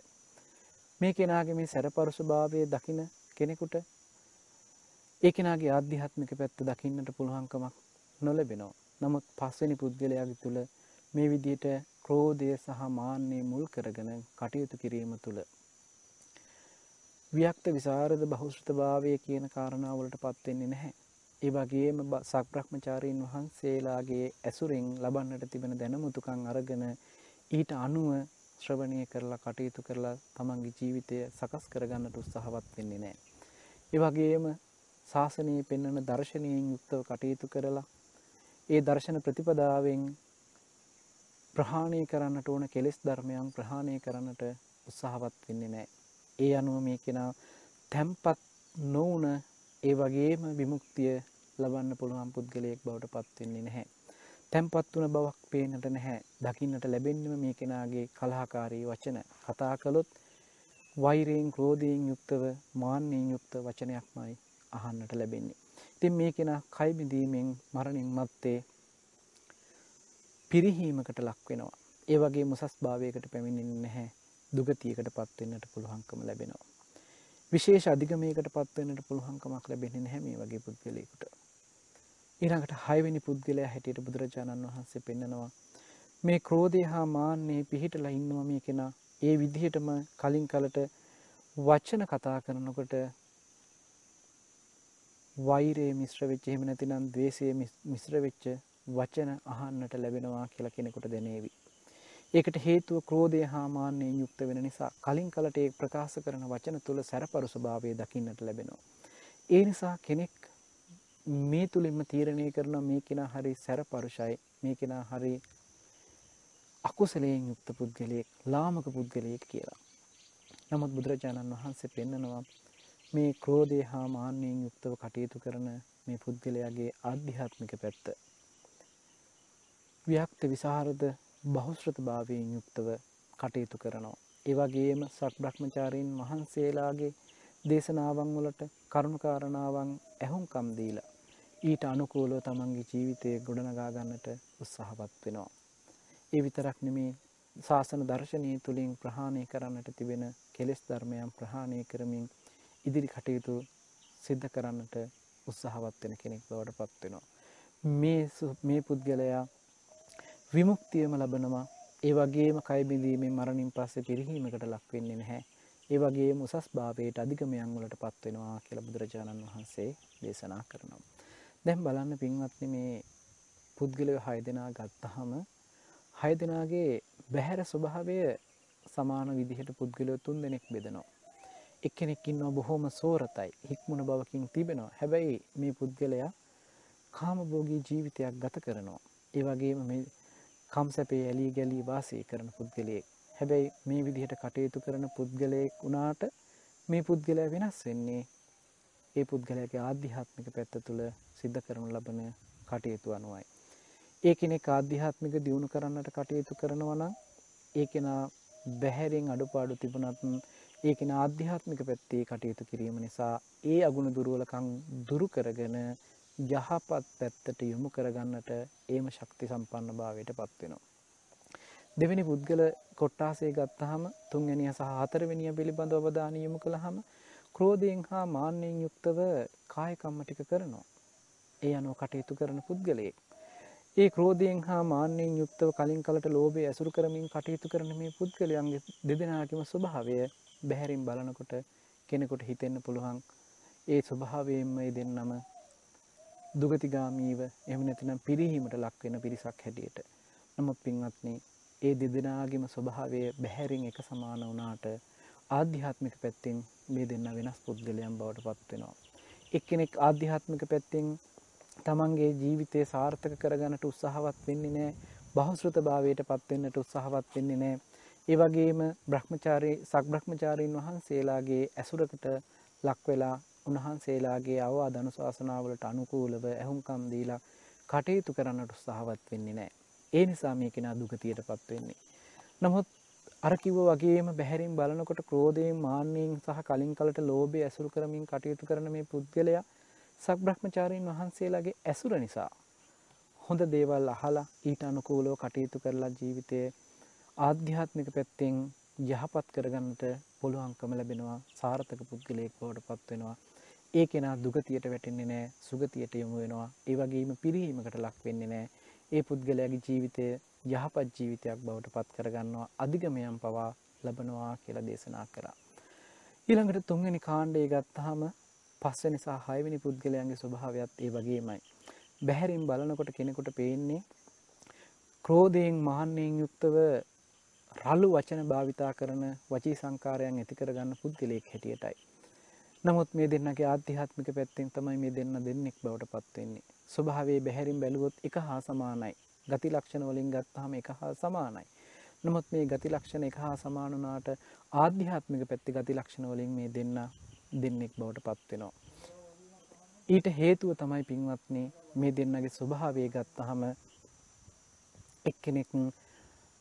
මේ කෙනාගේ මේ සැරපරුස භාවය දකින කෙනෙකුට ඒ කෙනාගේ ආධ්‍යාත්මික පැත්ත දකින්නට පුළුවන්කමක් නොලැබෙනවා. නමුත් පස්වෙනි පුද්ගලයාගේ තුළ මේ විදියට ක්‍රෝධය සහ මාන්නේ මුල් කරගෙන කටයුතු කිරීම තුළ ව්‍යක්ත විසරද බහුශ්‍රත භාවය කියන කාරණාවලට පත්වෙන්නේ නැහැ. ඒ වගේම සක්බ්‍රහ්මචාරීන් වහන්සේලාගේ ඇසුරෙන් ලබන්නට තිබෙන දැනමුතුකං අරගෙන ඊට අනුව ශ්‍රවණය කරලා කටයුතු කරලා තමන්ගේ ජීවිතය සකස් කරගන්නට උත්සාහවත් වෙන්නේ නෑ. ඒ වගේම ශාසනයේ පෙන්වන දර්ශනයෙන් යුක්තව කටයුතු කරලා ඒ දර්ශන ප්‍රතිපදාවෙන් ප්‍රහාණය කරන්නට ඕන කෙලෙස් ධර්මයන් ප්‍රහාණය කරන්නට උත්සාහවත් වෙන්නේ නැහැ. ඒ අනුව මේ කෙනා තැම්පත් නොවුන ඒ වගේම විමුක්තිය ලබන්න පුළුවන් පුද්ගලයෙක් බවට පත්වෙන්නේ නැහැ. තැන්පත් වන බවක් පේනට නැහැ දකින්නට ලැබෙන්න්නම මේ කෙනාගේ කලාකාරී වචන කතා කළොත් වෛරයෙන් ක්‍රෝධයෙන් යුක්තව මාන්‍යයෙන් යුක්ත වචනයක්මයි අහන්නට ලැබෙන්නේ. ඉතින් මේ කෙනා කයිබිඳීමෙන් මරණින් මත්තේ පිරිහීමකට ලක් වෙනවා. ඒ වගේ මුසස් භාවයකට පැමිණෙන්නේ නැහැ. දුගතියකට පත්වෙන්නට පුළුවන්කම ලැබෙනවා. විශේෂ අධිගමයකට පත්වෙන්නට පුළුවන්කමක් ලැබෙන්නේ නැහැ මේ වගේ පුද්ගලයෙකුට. ඊළඟට හයවෙනි පුද්ගලයා හැටියට බුදුරජාණන් වහන්සේ පෙන්නනවා මේ ක්‍රෝධය හා මාන්නේ පිහිටලා ඉන්නවා මේ කෙනා ඒ විදිහටම කලින් කලට වචන කතා කරනකොට වෛරයේ මිශ්‍ර වෙච්ච එහෙම නැතිනම් ද්වේෂයේ මිශ්‍ර වෙච්ච වචන අහන්නට ලැබෙනවා කියලා කෙනෙකුට දැනේවි. ඒකට හේතුව ක්‍රෝධය හා මාන්නයෙන් යුක්ත වෙන නිසා කලින් කලට ඒ ප්‍රකාශ කරන වචන තුළ සැරපරු ස්වභාවය දකින්නට ලැබෙනවා. ඒ නිසා කෙනෙක් මේ තුළින්ම තීරණය කරන මේ කෙනා හරි සැරපරුෂයි මේ කෙනා හරි අකුසලයෙන් යුක්ත පුද්ගලයෙක් ලාමක පුද්ගලයෙක් කියලා. නමුත් බුදුරජාණන් වහන්සේ පෙන්නනවා මේ ක්‍රෝධය හා මාන්‍යයෙන් යුක්තව කටයුතු කරන මේ පුද්ගලයාගේ ආධ්‍යාත්මික පැත්ත. ව්‍යක්ත විසාරද බහුශ්‍රත භාවයෙන් යුක්තව කටයුතු කරනවා. ඒවගේම සක් බ්‍රහ්මචාරීන් වහන්සේලාගේ දේශනාවන් වලට කරුණුකාරණාවන් ඇහුම්කම් දීලා ඊට අනුකූලව තමන්ගේ ජීවිතය ගොඩනගා ගන්නට උත්සාහවත් වෙනවා. ඒ විතරක් නෙමේ ශාසන දර්ශනය තුළින් ප්‍රහාණය කරන්නට තිබෙන කෙලෙස් ධර්මයන් ප්‍රහාණය කරමින් ඉදිරි කටයුතු සිද්ධ කරන්නට උත්සාහවත් වෙන කෙනෙක් බවට පත්වෙනවා. මේ මේ පුද්ගලයා විමුක්තියම ලබනවා ඒ වගේම කයිබිඳීමෙන් මරණින් පස්සේ පිරිහීමකට ලක්වෙන්නේ නැහැ. ඒ වගේ මුසස් භාවයට අධිකමයන් වලට පත්වෙනවා කියලා බුදුරජාණන් වහන්සේ දේශනා කරනවා. දැන් බලන්න පින්වත්නි මේ පුද්ගලය හය දෙනා ගත්තහම හය දෙනාගේ බැහැර ස්වභාවය සමාන විදිහට පුද්ගලයෝ තුන් දෙනෙක් බෙදනවා. එක්කෙනෙක් ඉන්නවා බොහොම සෝරතයි හික්මුණ බවකින් තිබෙනවා. හැබැයි මේ පුද්ගලයා කාමභෝගී ජීවිතයක් ගත කරනවා. ඒ වගේම මේ කම්සැපේ ඇලී ගැලී වාසය කරන පුද්ගලයෙක්. හැබැයි මේ විදිහට කටයුතු කරන පුද්ගලයෙක් වුණාට මේ පුද්ගලයා වෙනස් වෙන්නේ ඒ පුද්ගලයාගේ ආධ්‍යාත්මික පැත්ත තුළ සිද්ධ කරනු ලබන කටයුතු අනුවයි. ඒ කෙනෙක් ආධ්‍යාත්මික දියුණු කරන්නට කටයුතු කරනවා නම් ඒ කෙනා බැහැරෙන් අඩුපාඩු තිබුණත් ඒ කෙනා ආධ්‍යාත්මික පැත්තේ කටයුතු කිරීම නිසා ඒ අගුණ දුරුවලකම් දුරු කරගෙන යහපත් පැත්තට යොමු කරගන්නට ඒම ශක්ති සම්පන්න භාවයට පත්වෙනවා. දෙවැනි පුද්ගල කොට්ටාසේ ගත්තහම තුන්ගැනිය සහ හතරවෙනිය පිළිබඳ අවධානය යොමු කළහම ක්‍රෝධයෙන් හා මාන්‍යයෙන් යුක්තව කායකම්ම ටික කරනවා. ඒ අනුව කටයුතු කරන පුද්ගලයෙක්. ඒ ක්‍රෝධයෙන් හා මාන්‍යයෙන් යුක්තව කලින් කලට ලෝබය ඇසුරු කරමින් කටයුතු කරන මේ පුද්ගලයන්ගේ දෙදෙනගේම ස්වභාවය බැහැරින් බලනකොට කෙනෙකුට හිතෙන්න පුළුවන් ඒ ස්වභාවයෙන්ම දෙන්නම දුගතිගාමීව එම නැතිනම් පිරිහීමට ලක්වෙන පිරිසක් හැටියට. නමුත් පින්වත්න ඒ දෙදෙනගේම ස්වභාවය බැහැරින් එක සමාන වනාට ආධ්‍යාත්මික පැත්තෙන් මේ දෙන්න වෙනස් පුද්ගලයන් බවට පත්වෙනවා. එක්කෙනෙක් ආධ්‍යාත්මික පැත්තෙන් තමන්ගේ ජීවිතය සාර්ථක කරගන්නට උත්සාහවත් වෙන්නේ නෑ බහුස්ෘත භාවයට පත්වෙන්නට උත්සාහවත් වෙන්නේ නෑ. ඒ වගේම බ්‍රහ්මචාරී සක් බ්‍රහ්මචාරීන් වහන්සේලාගේ ඇසුරකට ලක්වෙලා උන්වහන්සේලාගේ අවවා ධනුශාසනාවලට අනුකූලව ඇහුම්කම් දීලා කටයුතු කරන්නට උත්සාහවත් වෙන්නේ නෑ. ඒ නිසා මේ කෙනා දුගතියට පත්වෙන්නේ. නමුත් අරකිව වගේම බැහැරින් බලනකොට ක්‍රෝධයෙන් මාන්‍යයෙන් සහ කලින් කලට ලෝබය ඇසුරු කරමින් කටයුතු කරන මේ පුද්ගලයා සක්බ්‍රහ්මචාරීන් වහන්සේලාගේ ඇසුර නිසා. හොඳ දේවල් අහලා ඊට අනුකූලෝ කටයුතු කරලා ජීවිතය ආධ්‍යාත්මික පැත්තෙන් යහපත් කරගන්නට පුළුවන්කම ලැබෙනවා සාර්ථක පුද්ගලයෙක් බවට පත්වෙනවා ඒ කෙනා දුගතියට වැටෙන්නේ නෑ සුගතියට යොමු වෙනවා ඒ වගේම පිරිහීමකට ලක් වෙන්නේ නෑ ඒ පුද්ගලයාගේ ජීවිතය යහපත් ජීවිතයක් බවට පත් කරගන්නවා අධිගමයන් පවා ලබනවා කියලා දේශනා කරා. ඊළඟට තුන්වෙනි කාණ්ඩය ගත්තාම පස්වෙනි සහ හයවෙනි පුද්ගලයන්ගේ ස්වභාවයත් ඒ වගේමයි. බැහැරින් බලනකොට කෙනෙකුට පේන්නේ ක්‍රෝධයෙන් මහන්නයෙන් යුක්තව රල්ලු වචන භාවිතා කරන වචී සංකාරයන් ඇති කරගන්න පුද්ගලයෙක් හැටියටයි. නමුත් මේ දෙන්නගේ ආධ්‍යාත්මික පැත්තෙන් තමයි මේ දෙන්න දෙන්නෙක් බවට පත්වෙන්නේ. ස්වභාවේ බැහැරින් බැලුවොත් එක හා සමානයි. ගති ලක්ෂණ වලින් ගත්තාම එක හා සමානයි. නමුත් මේ ගති ලක්ෂණ එක හා සමානුනාට ආධ්‍යාත්මික පැත්ති ගති ලක්ෂණ වලින් මේ දෙන්න දෙන්නෙක් බවට පත්වෙනවා. ඊට හේතුව තමයි පින්වත්නේ මේ දෙන්නගේ ස්වභාවය ගත්තහම එක්කෙනෙක්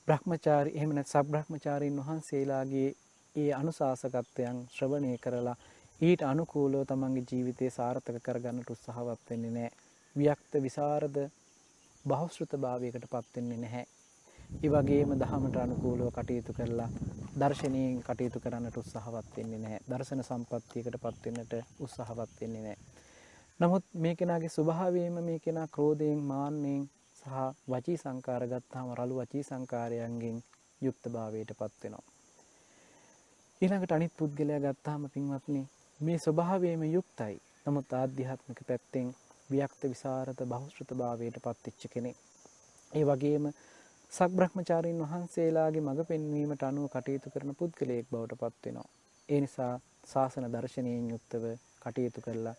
බ්‍රහ්මචාරි එහෙම නැත්නම් සබ්‍රහ්මචාරීන් වහන්සේලාගේ ඒ අනුශාසකත්වයන් ශ්‍රවණය කරලා ඊට අනුකූලව තමන්ගේ ජීවිතය සාර්ථක කරගන්නට උත්සාහවත් වෙන්නේ නැහැ. වික්ත විසරද බහුශ්‍රත භාවයකට පත් වෙන්නේ නැහැ. ඒ වගේම දහමට අනුකූලව කටයුතු කරලා දර්ශනීයෙන් කටයුතු කරන්නට උත්සාහවත් වෙන්නේ නැහැ. දර්ශන සම්පත්තියකට පත් වෙන්නට උත්සාහවත් වෙන්නේ නැහැ. නමුත් මේ කෙනාගේ ස්වභාවයෙන්ම මේ කෙනා ක්‍රෝධයෙන් මාන්නෙන් සහ වචී සංකාර ගත්තාම රළු වචී සංකාරයන්ගෙන් යුක්ත භාවයට පත් වෙනවා. ඊළඟට අනිත් පුද්ගලයා ගත්තාම පින්වත්නි මේ ස්වභාවයෙන්ම යුක්තයි. නමුත් ආධ්‍යාත්මික පැත්තෙන් වික්ත විසරද බහුශ්‍රත භාවයට පත්වෙච්ච කෙනෙක්. ඒ වගේම සක්බ්‍රහ්මචාරීන් වහන්සේලාගේ මඟ පෙන්වීමට අනුව කටයුතු කරන පුද්ගලයෙක් බවට පත් වෙනවා. ඒ නිසා ශාසන දර්ශනයෙන් යුක්තව කටයුතු කරලා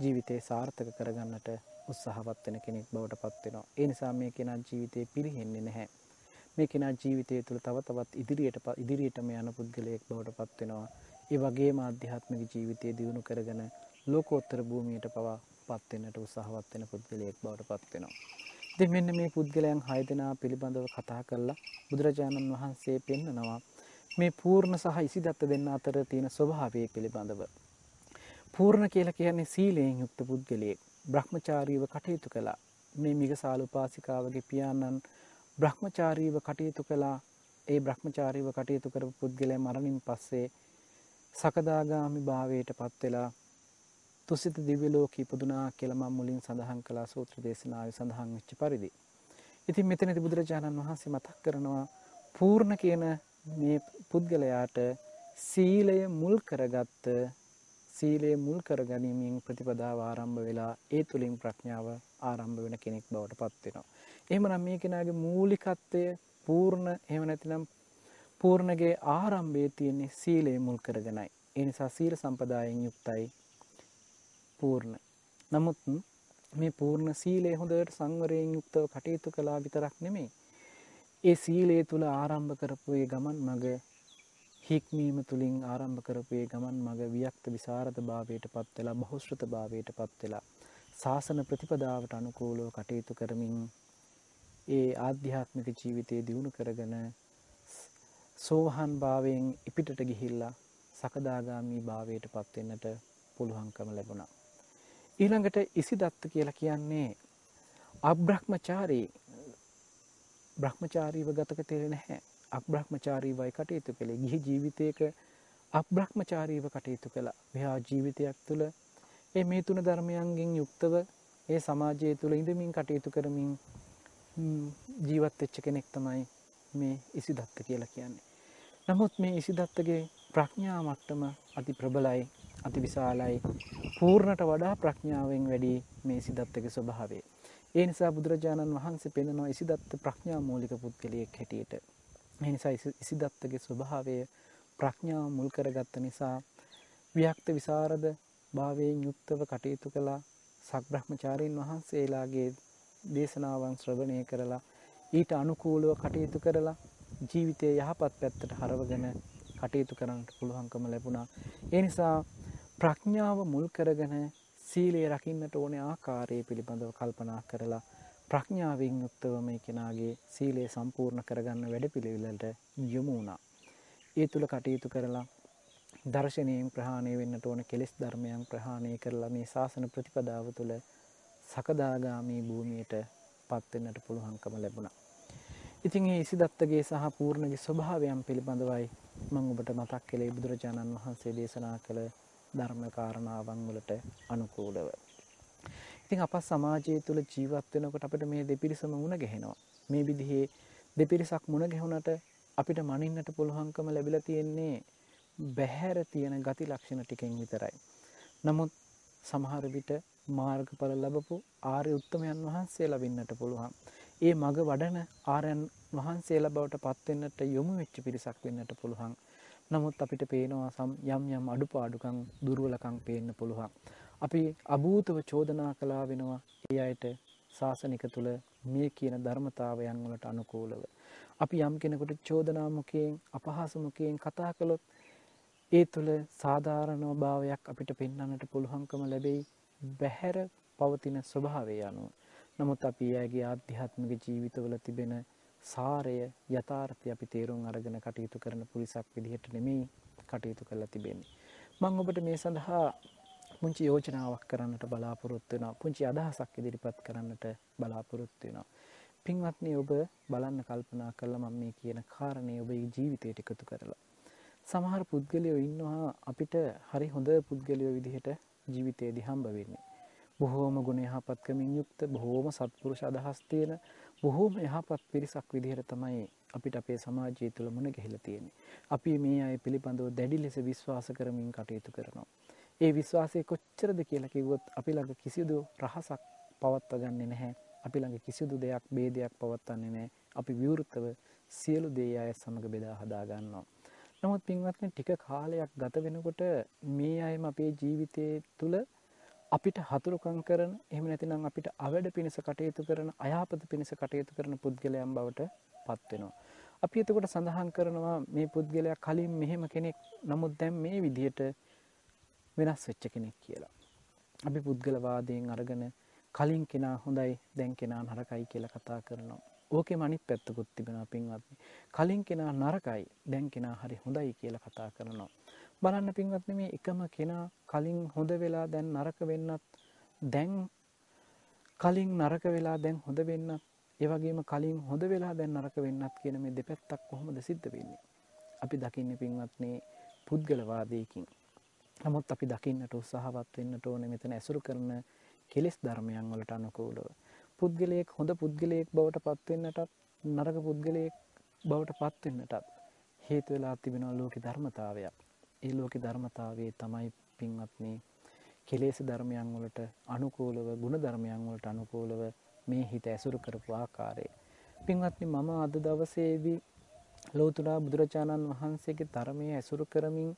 ජීවිතේ සාර්ථක කරගන්නට උත්සාහවත් වෙන කෙනෙක් බවට පත් වෙනවා. ඒ නිසා මේ කෙනා ජීවිතේ පිරිහෙන්නේ නැහැ. මේ කෙනා ජීවිතය තුළ තව තවත් ඉදිරියට ඉදිරියටම යන පුද්ගලයෙක් බවට පත් වෙනවා. ඒ වගේම ආධ්‍යාත්මික ජීවිතය දියුණු කරගෙන ලෝකෝත්තර භූමියට පවා පත් වෙන්නට උත්සාහවත් වෙන පුද්ගලයෙක් බවට පත් වෙනවා. ඉතින් මෙන්න මේ පුද්ගලයන් 6 දෙනා පිළිබඳව කතා කරලා බුදුරජාණන් වහන්සේ පෙන්නනවා මේ පූර්ණ සහ ඉසිදත්ත දෙන්න අතර තියෙන ස්වභාවය පිළිබඳව. පූර්ණ කියලා කියන්නේ සීලයෙන් යුක්ත පුද්ගලයෙක්. බ්‍රහ්මචාරීව කටයුතු කළා. මේ මිගසාල උපාසිකාවගේ පියාණන් බ්‍රහ්මචාරීව කටයුතු කළා. ඒ බ්‍රහ්මචාරීව කටයුතු කරපු පුද්ගලයා මරණින් පස්සේ සකදාගාමි භාවයට පත් වෙලා තුසිත දිව්‍ය ලෝකෙ ඉපදුනා කියලා මම මුලින් සඳහන් කළා සූත්‍ර දේශනාවේ සඳහන් වෙච්ච පරිදි. ඉතින් මෙතනදී බුදුරජාණන් වහන්සේ මතක් කරනවා පූර්ණ කියන මේ පුද්ගලයාට සීලය මුල් කරගත්ත සීලය මුල් කර ගැනීමෙන් ප්‍රතිපදාව ආරම්භ වෙලා ඒ තුලින් ප්‍රඥාව ආරම්භ වෙන කෙනෙක් බවට පත් වෙනවා. එහෙමනම් මේ කෙනාගේ මූලිකත්වය පූර්ණ එහෙම නැතිනම් පූර්ණගේ ආරම්භයේ තියෙන්නේ සීලය මුල් කරගෙනයි. ඒ නිසා සීල සම්පදායෙන් යුක්තයි පූර්ණ. නමුත් මේ පූර්ණ සීලය හොඳට සංවරයෙන් යුක්තව කටයුතු කළා විතරක් නෙමෙයි. ඒ සීලය තුල ආරම්භ කරපු ඒ ගමන් මඟ හික්මීම තුලින් ආරම්භ කරපු ඒ ගමන් මඟ වික්ත විසරද භාවයට පත් වෙලා බහුශ්‍රත භාවයට පත් වෙලා සාසන ප්‍රතිපදාවට අනුකූලව කටයුතු කරමින් ඒ ආධ්‍යාත්මික ජීවිතය දියුණු කරගෙන සෝහන් භාවයෙන් ඉපිටට ගිහිල්ලා සකදාගාමී භාවයට පත් වෙන්නට පුළුවන්කම ලැබුණා. ඊළඟට ඉසිදත්ත කියලා කියන්නේ අබ්‍රහ්මචාරී බ්‍රහ්මචාරීව ගතක තෙරෙ නැහැ. අබ්‍රහ්මචාරීවයි කටයුතු කළේ. ගිහි ජීවිතයක අබ්‍රහ්මචාරීව කටයුතු කළා. මෙහා ජීවිතයක් තුළ ඒ මේ තුන ධර්මයන්ගෙන් යුක්තව ඒ සමාජය තුළ ඉඳමින් කටයුතු කරමින් ජීවත් වෙච්ච කෙනෙක් තමයි මේ ඉසිදත්ත කියලා කියන්නේ. නමුත් මේ ඉසිදත්තගේ ප්‍රඥා මට්ටම අති ප්‍රබලයි අති විශාලයි පූර්ණට වඩා ප්‍රඥාවෙන් වැඩි මේ ඉසිදත්තගේ ස්වභාවය. ඒ නිසා බුදුරජාණන් වහන්සේ පෙන්වනවා ඉසිදත්ත ප්‍රඥා මූලික පුද්ගලයෙක් හැටියට. මේ නිසා ඉසිදත්තගේ ස්වභාවය ප්‍රඥාව මුල් කරගත්ත නිසා වික්ත විසරද භාවයෙන් යුක්තව කටයුතු කළා සක්බ්‍රහ්මචාරීන් වහන්සේලාගේ දේශනාවන් ශ්‍රවණය කරලා ඊට අනුකූලව කටයුතු කරලා ජීවිතය යහපත් පැත්තට හරවගෙන කටයුතු කරන්නට පුළුවන්කම ලැබුණා. ඒ නිසා ප්‍රඥාව මුල් කරගෙන සීලය රකින්නට ඕනේ ආකාරය පිළිබඳව කල්පනා කරලා ප්‍රඥාවෙන් යුක්තව මේ කෙනාගේ සීලය සම්පූර්ණ කරගන්න වැඩපිළිවෙලට යොමු වුණා. ඒ තුල කටයුතු කරලා දර්ශනයෙන් ප්‍රහාණය වෙන්නට ඕන කෙලෙස් ධර්මයන් ප්‍රහාණය කරලා මේ ශාසන ප්‍රතිපදාව තුළ සකදාගාමී භූමියට පත් වෙන්නට පුළුවන්කම ලැබුණා. ඉතින් මේ ඉසිදත්තගේ සහ පූර්ණගේ ස්වභාවයන් පිළිබඳවයි මම ඔබට මතක් කළේ බුදුරජාණන් වහන්සේ දේශනා කළ ධර්ම කාරණාවන් වලට අනුකූලව. ඉතින් අප සමාජය තුළ ජීවත් වෙනකොට අපිට මේ දෙපිරිසම මුණ ගැහෙනවා. මේ විදිහේ දෙපිරිසක් මුණ ගැහුණට අපිට මනින්නට පුළුවන්කම ලැබිලා තියෙන්නේ බැහැර තියෙන ගති ලක්ෂණ ටිකෙන් විතරයි. නමුත් සමහර විට මාර්ගඵල ලැබපු ආර්ය උත්තමයන් වහන්සේ ලබින්නට පුළුවන්. ඒ මග වඩන ආරයන් වහන්සේලා බවට පත්වෙන්නට යොමු වෙච්ච පිරිසක් වෙන්නට පුළුවන්. නමුත් අපිට පේනවා සම් යම් යම් අඩුපාඩුකම් දුර්වලකම් පේන්න පුළුවන්. අපි අභූතව චෝදනා කළා වෙනවා ඒ අයට ශාසනික තුල මේ කියන ධර්මතාවයන් වලට අනුකූලව. අපි යම් කෙනෙකුට චෝදනා මුඛයෙන් අපහාස මුඛයෙන් කතා කළොත් ඒ තුළ සාධාරණ භාවයක් අපිට පෙන්වන්නට පුළුවන්කම ලැබෙයි. බැහැර පවතින ස්වභාවය අනුව. නමුත් අපි ඇගේ ආධ්‍යාත්මික ජීවිතවල තිබෙන සාරය යථාර්ථය අපි තේරුම් අරගෙන කටයුතු කරන පුරිසක් විදිහට නෙමෙයි කටයුතු කරලා තිබෙන්නේ. මම ඔබට මේ සඳහා පුංචි යෝජනාවක් කරන්නට බලාපොරොත්තු වෙනවා. පුංචි අදහසක් ඉදිරිපත් කරන්නට බලාපොරොත්තු වෙනවා. පින්වත්නි ඔබ බලන්න කල්පනා කරලා මම මේ කියන කාරණේ ඔබේ ජීවිතයට එකතු කරලා. සමහර පුද්ගලයෝ ඉන්නවා අපිට හරි හොඳ පුද්ගලයෝ විදිහට ජීවිතයේදී හම්බ වෙන්නේ. බොහෝම ගුණ යහපත්කමින් යුක්ත බොහෝම සත්පුරුෂ අදහස් තියෙන බොහෝම යහපත් පිරිසක් විදිහට තමයි අපිට අපේ සමාජය තුළ මුණ ගැහිලා තියෙන්නේ. අපි මේ අය පිළිබඳව දැඩි ලෙස විශ්වාස කරමින් කටයුතු කරනවා. ඒ විශ්වාසය කොච්චරද කියලා කිව්වොත් අපි ළඟ කිසිදු රහසක් පවත්වා ගන්නෙ නැහැ. අපි ළඟ කිසිදු දෙයක් ભેදයක් පවත්වන්නේ නැහැ. අපි විවෘතව සියලු දේ අය සමග බෙදා හදා ගන්නවා. නමුත් පින්වත්නි ටික කාලයක් ගත වෙනකොට මේ අයම අපේ ජීවිතයේ තුල අපිට හතුරුකම් කරන එහෙම නැතිනම් අපිට අවැඩ පිණිස කටයුතු කරන අයහපත පිණිස කටයුතු කරන පුද්ගලයන් බවට පත් වෙනවා. අපි එතකොට සඳහන් කරනවා මේ පුද්ගලයා කලින් මෙහෙම කෙනෙක් නමුත් දැන් මේ විදිහට වෙනස් වෙච්ච කෙනෙක් කියලා. අපි පුද්ගලවාදයෙන් අරගෙන කලින් කෙනා හොඳයි දැන් කෙනා නරකයි කියලා කතා කරනවා. ඕකෙම අනිත් පැත්තකුත් තිබෙනවා පින්වත්නි. කලින් කෙනා නරකයි දැන් කෙනා හරි හොඳයි කියලා කතා කරනවා. බලන්න පින්වත්නි මේ එකම කෙනා කලින් හොඳ වෙලා දැන් නරක වෙන්නත් දැන් කලින් නරක වෙලා දැන් හොඳ වෙන්නත් ඒ වගේම කලින් හොඳ වෙලා දැන් නරක වෙන්නත් කියන මේ දෙපැත්තක් කොහොමද සිද්ධ වෙන්නේ? අපි දකින්නේ පින්වත්නි පුද්ගලවාදයකින්. නමුත් අපි දකින්නට උත්සාහවත් වෙන්නට ඕනේ මෙතන ඇසුරු කරන කෙලෙස් ධර්මයන් වලට අනුකූලව. පුද්ගලයෙක් හොඳ පුද්ගලයෙක් බවට පත්වෙන්නටත් නරක පුද්ගලයෙක් බවට පත්වෙන්නටත් හේතු වෙලා තිබෙනවා ලෝක ධර්මතාවයක්. ඒ ලෝක ධර්මතාවයේ තමයි පින්වත්නි කෙලෙස් ධර්මයන් වලට අනුකූලව ගුණ ධර්මයන් වලට අනුකූලව මේ හිත ඇසුරු කරපු ආකාරය. පින්වත්නි මම අද දවසේදී ලෝතුරා බුදුරජාණන් වහන්සේගේ ධර්මය ඇසුරු කරමින්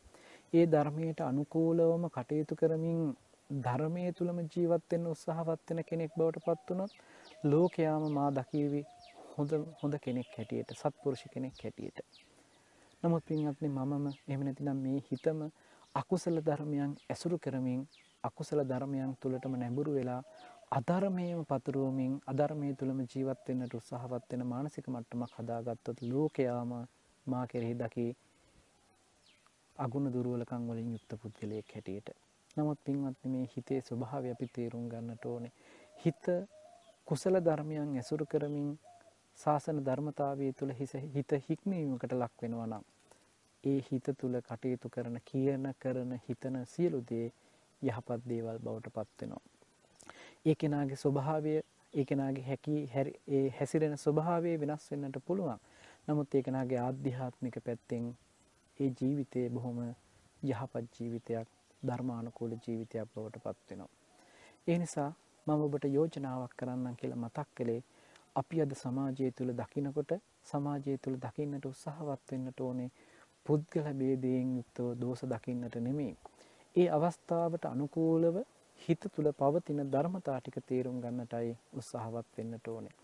ඒ ධර්මයට අනුකූලවම කටයුතු කරමින් ධර්මය තුළම ජීවත්වෙන්න උත්සාහවත් වෙන කෙනෙක් බවට පත් වුණොත් ලෝකයාම මා දකීවි හොඳ හොඳ කෙනෙක් හැටියට සත්පුරුෂ කෙනෙක් හැටියට. නමුත් පින්වත්නි මමම එහෙම නැතිනම් මේ හිතම අකුසල ධර්මයන් ඇසුරු කරමින් අකුසල ධර්මයන් තුළටම නැඹුරු වෙලා අධර්මයම පතුරුවමින් අධර්මය තුළම ජීවත් වෙන්නට උත්සාහවත් වෙන මානසික මට්ටමක් හදාගත්තොත් ලෝකයාම මා කෙරෙහි දකි අගුණ දුර්වලකම් වලින් යුක්ත පුද්ගලයෙක් හැටියට නමුත් පින්වත්නි මේ හිතේ ස්වභාවය අපි තේරුම් ගන්නට ඕනේ. හිත කුසල ධර්මයන් ඇසුරු කරමින් ශාසන ධර්මතාවය තුළ හිත හික්මීමකට ලක් වෙනවා නම් ඒ හිත තුළ කටයුතු කරන කියන කරන හිතන සියලු දේ යහපත් දේවල් බවට පත් වෙනවා. ඒ කෙනාගේ ස්වභාවය ඒ කෙනාගේ හැකි ඒ හැසිරෙන ස්වභාවය වෙනස් වෙන්නට පුළුවන්. නමුත් ඒ කෙනාගේ ආධ්‍යාත්මික පැත්තෙන් ඒ ජීවිතේ බොහොම යහපත් ජීවිතයක් ධර්මානුකූල ජීවිතයක් බවට පත්වෙනවා. ඒ නිසා මම ඔබට යෝජනාවක් කරන්නම් කියලා මතක් කළේ අපි අද සමාජය තුළ දකිනකොට සමාජය තුළ දකින්නට උත්සාහවත් වෙන්නට ඕනේ පුද්ගල බේදයෙන් යුක්තව දෝෂ දකින්නට නෙමෙයි. ඒ අවස්ථාවට අනුකූලව හිත තුළ පවතින ධර්මතා ටික තේරුම් ගන්නටයි උත්සාහවත් වෙන්නට ඕනේ.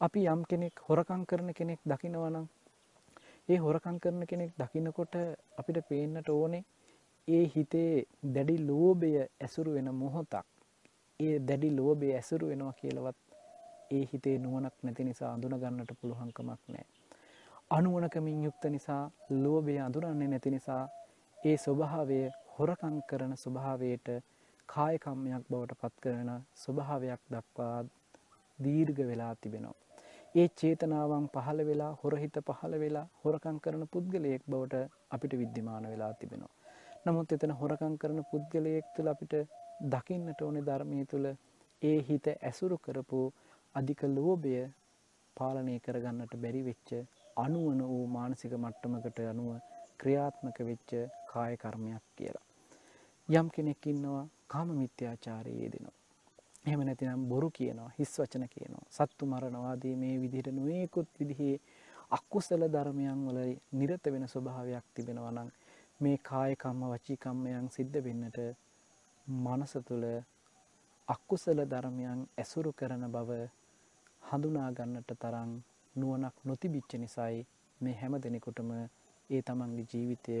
අපි යම් කෙනෙක් හොරකම් කරන කෙනෙක් දකිනවා නම් ඒ හොරකම් කරන කෙනෙක් දකිනකොට අපිට පේන්නට ඕනේ ඒ හිතේ දැඩි ලෝභය ඇසුරු වෙන මොහොතක් ඒ දැඩි ලෝභය ඇසුරු වෙනවා කියලවත් ඒ හිතේ නුවණක් නැති නිසා අඳුන ගන්නට පුළුවන්කමක් නැහැ. අනුවණකමින් යුක්ත නිසා ලෝභය අඳුරන්නේ නැති නිසා ඒ ස්වභාවය හොරකම් කරන ස්වභාවයට කාය කම්මයක් බවට පත් කරන ස්වභාවයක් දක්වා දීර්ඝ වෙලා තිබෙනවා. ඒ චේතනාවන් පහළ වෙලා හොරහිත පහළ වෙලා හොරකම් කරන පුද්ගලයෙක් බවට අපිට විද්‍යමාන වෙලා තිබෙනවා. නමුත් එතන හොරකං කරන පුද්ගලයෙක් තුළ අපිට දකින්නට ඕනෙ ධර්මය තුළ ඒ හිත ඇසුරු කරපු අධික ලෝභය පාලනය කරගන්නට බැරි වෙච්ච අනුවන වූ මානසික මට්ටමකට අනුව ක්‍රියාත්මක වෙච්ච කාය කර්මයක් කියලා. යම් කෙනෙක් ඉන්නවා කාම මිත්‍යාචාරයේ දෙනවා. එහෙම නැතිනම් බොරු කියනවා හිස් වචන කියනවා සත්තු මරණවාදී මේ විදිහට නොයෙකුත් විදිහේ අකුසල ධර්මයන් වල නිරත වෙන ස්වභාවයක් තිබෙනවා නම් මේ කායකම්ම වචීකම්මයන් සිද්ධ වෙන්නට මනස තුළ අක්කුසල ධර්මයන් ඇසුරු කරන බව හඳුනා ගන්නට තරම් නුවණක් නොතිබිච්ච නිසායි මේ හැම දෙනෙකුටම ඒ තමන්ගේ ජීවිතය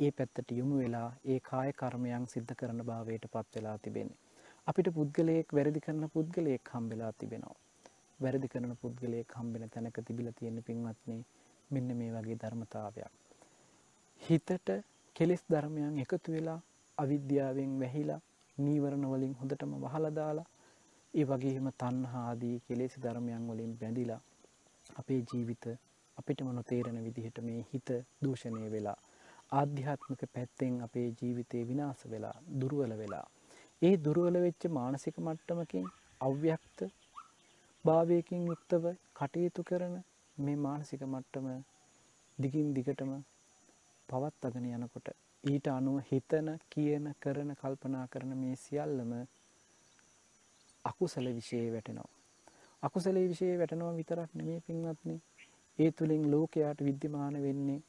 ඒ පැත්තට යොමු වෙලා ඒ කාය කර්මයන් සිද්ධ කරන භාවයට පත් වෙලා තිබෙන්නේ. අපිට පුද්ගලයෙක් වැරදි කරන පුද්ගලයෙක් හම්බෙලා තිබෙනවා. වැරදි කරන පුද්ගලයෙක් හම්බෙන තැනක තිබිලා තියෙන පින්වත්නි මෙන්න මේ වගේ ධර්මතාවයක්. හිතට කෙලෙස් ධර්මයන් එකතු වෙලා අවිද්‍යාවෙන් වැහිලා නීවරණ වලින් හොඳටම වහලා දාලා ඒ වගේම තණ්හා ආදී කෙලෙස් ධර්මයන් වලින් බැඳිලා අපේ ජීවිත අපිටම නොතේරෙන විදිහට මේ හිත දූෂණය වෙලා ආධ්‍යාත්මික පැත්තෙන් අපේ ජීවිතේ විනාශ වෙලා දුර්වල වෙලා. ඒ දුර්වල වෙච්ච මානසික මට්ටමකින් අව්‍යක්ත භාවයකින් යුක්තව කටයුතු කරන මේ මානසික මට්ටම දිගින් දිගටම පවත්වාගෙන යනකොට ඊට අනුව හිතන කියන කරන කල්පනා කරන මේ සියල්ලම අකුසල විෂයේ වැටෙනවා. අකුසලේ විෂයේ වැටෙනවා විතරක් නෙමේ පින්වත්නි. ඒ තුලින් ලෝකයාට විද්‍යමාන වෙන්නේ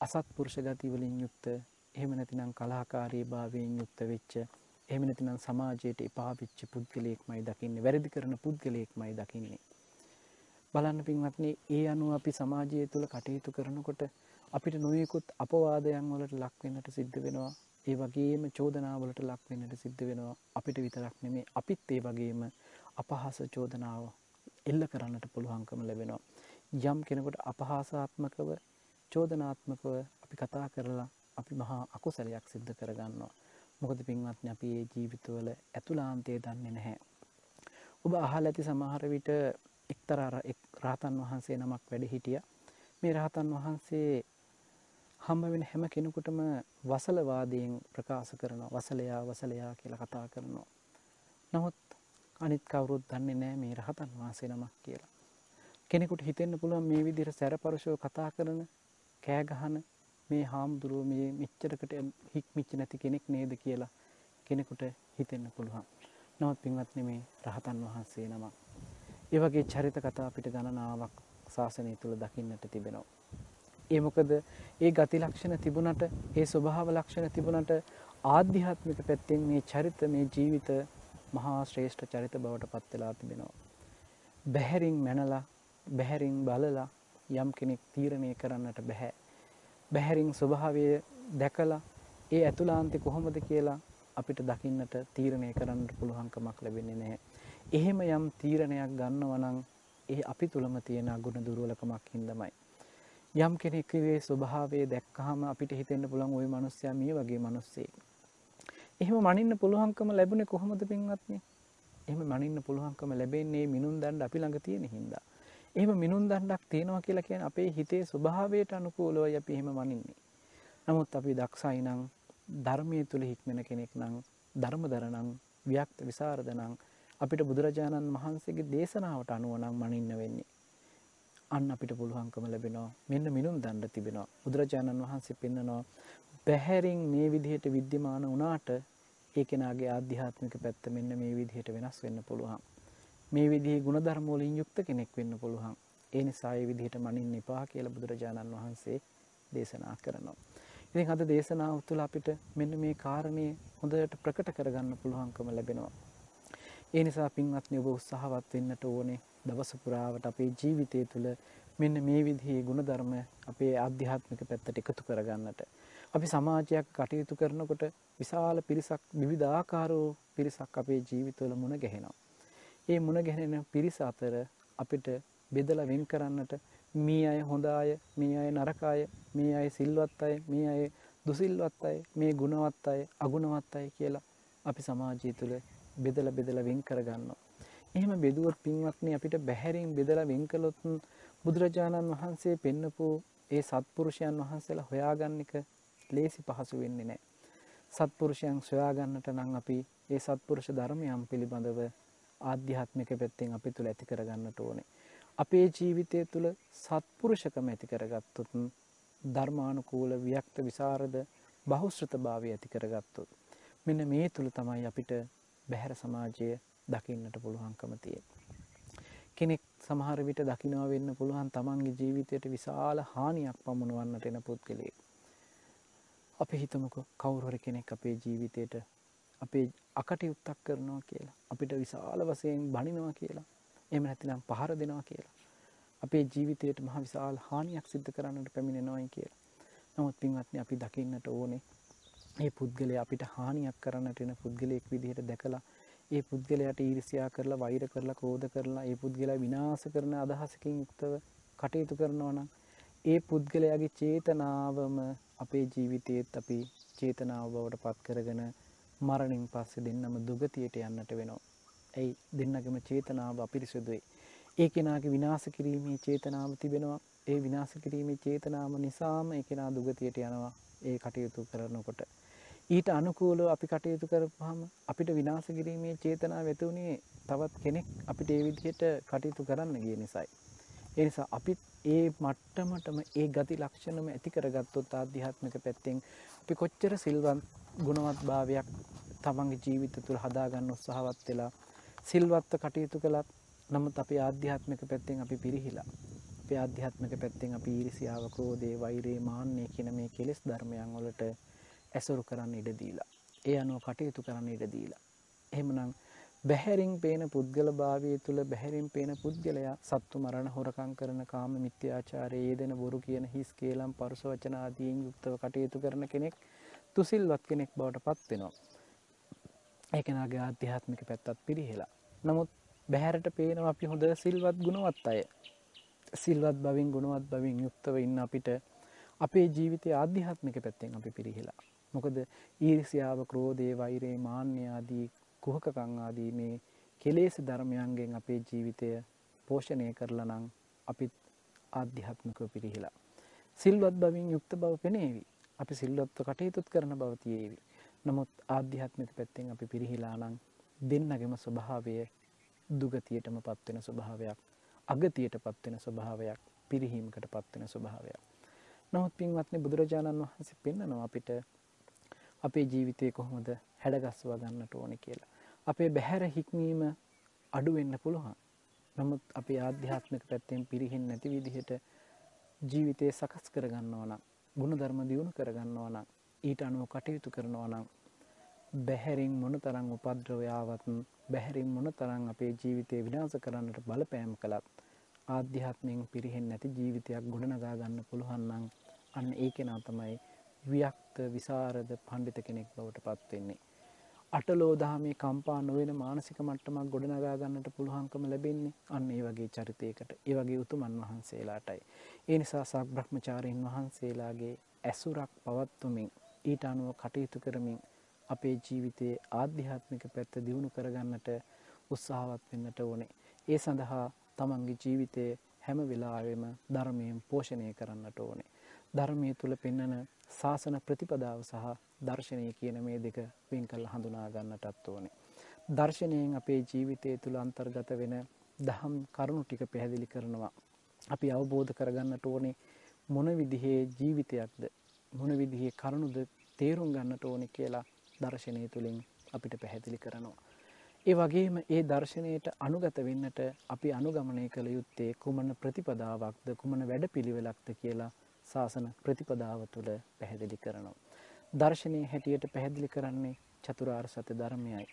අසත්පුරුෂ ගති වලින් යුක්ත එහෙම නැතිනම් කලහකාරී භාවයෙන් යුක්ත වෙච්ච එහෙම නැතිනම් සමාජයට එපා වෙච්ච පුද්ගලයෙක්මයි දකින්නේ වැරදි කරන පුද්ගලයෙක්මයි දකින්නේ බලන්න පින්වත්නි ඒ අනුව අපි සමාජය තුළ කටයුතු කරනකොට අපිට නොයෙකුත් අපවාදයන් වලට ලක් වෙන්නට සිද්ධ වෙනවා ඒ වගේම චෝදනාවලට ලක් වෙන්නට සිද්ධ වෙනවා. අපිට විතරක් නෙමේ අපිත් ඒ වගේම අපහාස චෝදනාව එල්ල කරන්නට පුළුවන්කම ලැබෙනවා. යම් කෙනෙකුට අපහාසාත්මකව චෝදනාත්මකව අපි කතා කරලා අපි මහා අකුසලයක් සිද්ධ කරගන්නවා. මොකද පින්වත්නි අපි ඒ ජීවිතවල ඇතුළාන්තය දන්නේ නැහැ. ඔබ අහල ඇති සමහර විට එක්තරා රාතන් වහන්සේ නමක් වැඩ හිටිය. මේ රහතන් වහන්සේ හම්බ වෙන හැම කෙනෙකුටම වසලවාදයෙන් ප්‍රකාශ කරනවා වසලයා වසලයා කියලා කතා කරනවා. නමුත් අනිත් කවුරුත් දන්නේ නෑ මේ රහතන් වහන්සේ නමක් කියලා. කෙනෙකුට හිතෙන්න පුළුවන් මේ විදිහට සැරපරුෂව කතා කරන කෑගහන මේ හාමුදුරුව මේ මෙච්චරකට හික්මිච්ච නැති කෙනෙක් නේද කියලා කෙනෙකුට හිතෙන්න පුළුවන්. නවත් පින්වත්නි මේ රහතන් වහන්සේ නමක්. ඒ වගේ චරිත කතා අපිට ගණනාවක් ශාසනය තුළ දකින්නට තිබෙනවා. ඒ මොකද ඒ ගති ලක්ෂණ තිබුණට ඒ ස්වභාව ලක්ෂණ තිබුණට ආධ්‍යාත්මික පැත්තෙන් මේ චරිත මේ ජීවිත මහා ශ්‍රේෂ්ඨ චරිත බවට පත් වෙලා තිබෙනවා. බැහැරින් මැනලා බැහැරින් බලලා යම් කෙනෙක් තීරණය කරන්නට බෑ. බැහැරින් ස්වභාවය දැකලා ඒ ඇතුළාන්තය කොහොමද කියලා අපිට දකින්නට තීරණය කරන්නට පුළුවන්කමක් ලැබෙන්නේ නැහැ. එහෙම යම් තීරණයක් ගන්නව නම් ඒ අපි තුළම තියෙන අගුණ දුර්වලකමක් හින්දමයි. යම් කෙනෙක්ගේ ස්වභාවය දැක්කහම අපිට හිතෙන්න පුළුවන් ওই මිනිස්සයා මේ වගේ මිනිස්සෙක්. එහෙම මනින්න පුළුවන්කම ලැබුණේ කොහොමද පින්වත්නි? එහෙම මනින්න පුළුවන්කම ලැබෙන්නේ මිනුම් දණ්ඩ අපි ළඟ තියෙන හින්දා. එහෙම මිනුම් දණ්ඩක් තියෙනවා කියලා කියන්නේ අපේ හිතේ ස්වභාවයට අනුකූලවයි අපි එහෙම මනින්නේ. නමුත් අපි දක්ෂයි නම් ධර්මයේ තුල හික්මන කෙනෙක් නම් ධර්මදර නම් වික්ත විසරද නම් අපිට බුදුරජාණන් වහන්සේගේ දේශනාවට අනුව නම් මනින්න වෙන්නේ. අන්න අපිට පුළුවන්කම ලැබෙනවා. මෙන්න මිනුම් දණ්ඩ තිබෙනවා. බුදුරජාණන් වහන්සේ පෙන්නනවා බැහැරින් මේ විදිහට විද්‍යමාන වුණාට ඒ කෙනාගේ ආධ්‍යාත්මික පැත්ත මෙන්න මේ විදිහට වෙනස් වෙන්න පුළුවන්. මේ විදිහේ ගුණධර්ම වලින් යුක්ත කෙනෙක් වෙන්න පුළුවන්. ඒ නිසා ඒ විදිහට මනින්න එපා කියලා බුදුරජාණන් වහන්සේ දේශනා කරනවා. ඉතින් අද දේශනාව තුළ අපිට මෙන්න මේ කාරණේ හොඳට ප්‍රකට කරගන්න පුළුවන්කම ලැබෙනවා. ඒ නිසා පින්වත්නි ඔබ උත්සාහවත් වෙන්නට ඕනේ දවස පුරාවට අපේ ජීවිතය තුළ මෙන්න මේ විදිහේ ගුණධර්ම අපේ ආධ්‍යාත්මික පැත්තට එකතු කරගන්නට. අපි සමාජයක් කටයුතු කරනකොට විශාල පිරිසක් විවිධාකාරෝ පිරිසක් අපේ ජීවිතවල මුණ ගැහෙනවා. ඒ මුණ ගැහෙන පිරිස අතර අපිට බෙදලා වෙන් කරන්නට මේ අය හොඳ අය, මේ අය නරක අය, මේ අය සිල්වත් අය, මේ අය දුසිල්වත් අය, මේ ගුණවත් අය, අගුණවත් අය කියලා අපි සමාජය තුළ බෙදලා බෙදලා වෙන් කරගන්නවා. එහෙම බෙදුවොත් පින්වත්නි අපිට බැහැරින් බෙදලා වෙන් කළොත් බුදුරජාණන් වහන්සේ පෙන්නපු ඒ සත්පුරුෂයන් වහන්සේලා හොයාගන්න එක ලේසි පහසු වෙන්නේ නැහැ. සත්පුරුෂයන් සොයාගන්නට නම් අපි ඒ සත්පුරුෂ ධර්මයන් පිළිබඳව ආධ්‍යාත්මික පැත්තෙන් අපි තුල ඇති කරගන්නට ඕනේ. අපේ ජීවිතය තුළ සත්පුරුෂකම ඇති කරගත්තොත් ධර්මානුකූල වියක්ත විසරද බහුශ්‍රත භාවය ඇති කරගත්තොත් මෙන්න මේ තුළ තමයි අපිට බැහැර සමාජය දකින්නට පුළුවන්කම තියෙන. කෙනෙක් සමහර විට දකිනවා වෙන්න පුළුවන් තමන්ගේ ජීවිතයට විශාල හානියක් පමුණුවන්නට එන පුද්ගලයෙක්. අපි හිතමුකෝ කවුරු හරි කෙනෙක් අපේ ජීවිතයට අපේ අකටයුත්තක් කරනවා කියලා. අපිට විශාල වශයෙන් බනිනවා කියලා. එහෙම නැත්නම් පහර දෙනවා කියලා. අපේ ජීවිතයට මහ විශාල හානියක් සිද්ධ කරන්නට පැමිණෙනවායි කියලා. නමුත් පින්වත්නි අපි දකින්නට ඕනේ ඒ පුද්ගලය අපිට හානියක් කරන්නට එන පුද්ගලයෙක් විදිහට දැකලා ඒ පුද්ගලයට ඊරිසියා කරලා වෛර කරලා ක්‍රෝධ කරලා ඒ පුද්ගලයා විනාශ කරන අදහසකින් යුක්තව කටයුතු කරනවා නම් ඒ පුද්ගලයාගේ චේතනාවම අපේ ජීවිතයේත් අපි චේතනාව බවට පත් කරගෙන මරණින් පස්සේ දෙන්නම දුගතියට යන්නට වෙනවා. ඇයි දෙන්නගම චේතනාව අපිරිසුදුයි. ඒ කෙනාගේ විනාශ කිරීමේ චේතනාව තිබෙනවා. ඒ විනාශ කිරීමේ චේතනාව නිසාම ඒ කෙනා දුගතියට යනවා. ඒ කටයුතු කරනකොට ඊට අනුකූලව අපි කටයුතු කරපුහම අපිට විනාශ කිරීමේ චේතනාව ඇතුවුණේ තවත් කෙනෙක් අපිට ඒ විදිහට කටයුතු කරන්න ගිය නිසායි. ඒ නිසා අපිත් ඒ මට්ටමටම ඒ ගති ලක්ෂණම ඇති කරගත්තොත් ආධ්‍යාත්මික පැත්තෙන් අපි කොච්චර සිල්වත් ගුණවත් භාවයක් තමන්ගේ ජීවිත තුළ හදාගන්න උත්සාහවත් වෙලා සිල්වත්ව කටයුතු කළත් නමුත් අපි ආධ්‍යාත්මික පැත්තෙන් අපි පිරිහිලා අපේ ආධ්‍යාත්මික පැත්තෙන් අපි ඊරිසියාව ක්‍රෝධය වෛරය මාන්නය කියන මේ කෙලෙස් ධර්මයන් වලට ඇසුරු කරන්න ඉඩ දීලා. ඒ අනුව කටයුතු කරන්න ඉඩ දීලා. එහෙමනම් බැහැරින් පේන පුද්ගල භාවය තුළ බැහැරින් පේන පුද්ගලයා සත්තු මරණ හොරකං කරන කාම මිත්‍යාචාරයේ යෙදෙන බොරු කියන හිස් කේලම් පරුස වචන ආදීන් යුක්තව කටයුතු කරන කෙනෙක් තුසිල්වත් කෙනෙක් බවට පත් වෙනවා. ඒ කෙනාගේ ආධ්‍යාත්මික පැත්තත් පිරිහෙලා. නමුත් බැහැරට පේනවා අපි හොඳ සිල්වත් ගුණවත් අය. සිල්වත් බවින් ගුණවත් බවින් යුක්තව ඉන්න අපිට අපේ ජීවිතය ආධ්‍යාත්මික පැත්තෙන් අපි පිරිහිලා. මොකද ඊර්ෂ්‍යාව ක්‍රෝධය වෛරේ මාන්‍ය ආදී කුහකකම් ආදී මේ කෙලෙස් ධර්මයන්ගෙන් අපේ ජීවිතය පෝෂණය කරලා නම් අපිත් ආධ්‍යාත්මිකව පිරිහිලා. සිල්වත් බවින් යුක්ත බව පෙනේවි. අපි සිල්වත්ව කටයුතුත් කරන බව තියේවි. නමුත් ආධ්‍යාත්මික පැත්තෙන් අපි පිරිහිලා නම් දෙන්නගෙම ස්වභාවය දුගතියටම පත්වෙන ස්වභාවයක් අගතියට පත්වෙන ස්වභාවයක් පිරිහීමකට පත්වෙන ස්වභාවයක්. නමුත් පින්වත්නි බුදුරජාණන් වහන්සේ පෙන්න්නනවා අපිට අපේ ජීවිතය කොහොමද හැඩගස්වා ගන්නට ඕන කියලා. අපේ බැහැර හික්මීම අඩුවෙන්න පුළුවන්. නමුත් අපි ආධ්‍යාත්මික පැත්තෙන් පිරිහෙන් නැති විදිහට ජීවිතය සකස් කරගන්නවා නම් ගුණ ධර්ම දියුණු කරගන්නවා නම් ඊට අනුව කටයුතු කරනවා නම් බැහැරින් මොන තරං උපද්‍රවයාවත් බැහැරින් මොන තරං අපේ ජීවිතය විනාස කරන්නට බලපෑම් කළත් ආධ්‍යාත්මයෙන් පිරිහෙන් නැති ජීවිතයක් ගොඩනගා ගන්න පුළුවන්නම් අන්න ඒ කෙනා තමයි ව්‍යක්ත විසාරද පණ්ඩිත කෙනෙක් බවට පත්වෙන්නේ. අටලෝදහමේ කම්පා නොවෙන මානසික මට්ටමක් ගොඩනගා ගන්නට පුළුවන්කම ලැබෙන්නේ අන්න ඒ වගේ චරිතයකට ඒ වගේ උතුමන් වහන්සේලාටයි. ඒ නිසා සක් බ්‍රහ්මචාරීන් වහන්සේලාගේ ඇසුරක් පවත්වමින් ඊට අනුව කටයුතු කරමින් අපේ ජීවිතයේ ආධ්‍යාත්මික පැත්ත දියුණු කරගන්නට උත්සාහවත් වෙන්නට ඕනේ. ඒ සඳහා තමන්ගේ ජීවිතය හැම වෙලාවෙම ධර්මයෙන් පෝෂණය කරන්නට ඕනේ. ධර්මය තුළ පෙන්නන ශාසන ප්‍රතිපදාව සහ දර්ශනය කියන මේ දෙක වෙන් කළ හඳුනා ගන්නටත් ඕනේ. දර්ශනයෙන් අපේ ජීවිතය තුළ අන්තර්ගත වෙන දහම් කරුණු ටික පැහැදිලි කරනවා. අපි අවබෝධ කරගන්නට ඕනේ මොන විදිහේ ජීවිතයක්ද මොන විදිහේ කරුණුද තේරුම් ගන්නට ඕනෙ කියලා දර්ශනය තුළින් අපිට පැහැදිලි කරනවා. ඒ වගේම ඒ දර්ශනයට අනුගත වෙන්නට අපි අනුගමනය කළ යුත්තේ කුමන ප්‍රතිපදාවක්ද කුමන වැඩ පිළිවෙලක්ද කියලා ශාසන ප්‍රතිපදාව තුළ පැහැදිලි කරනවා. දර්ශනය හැටියට පැහැදිලි කරන්නේ චතුරාර් සත්‍ය ධර්මයයි.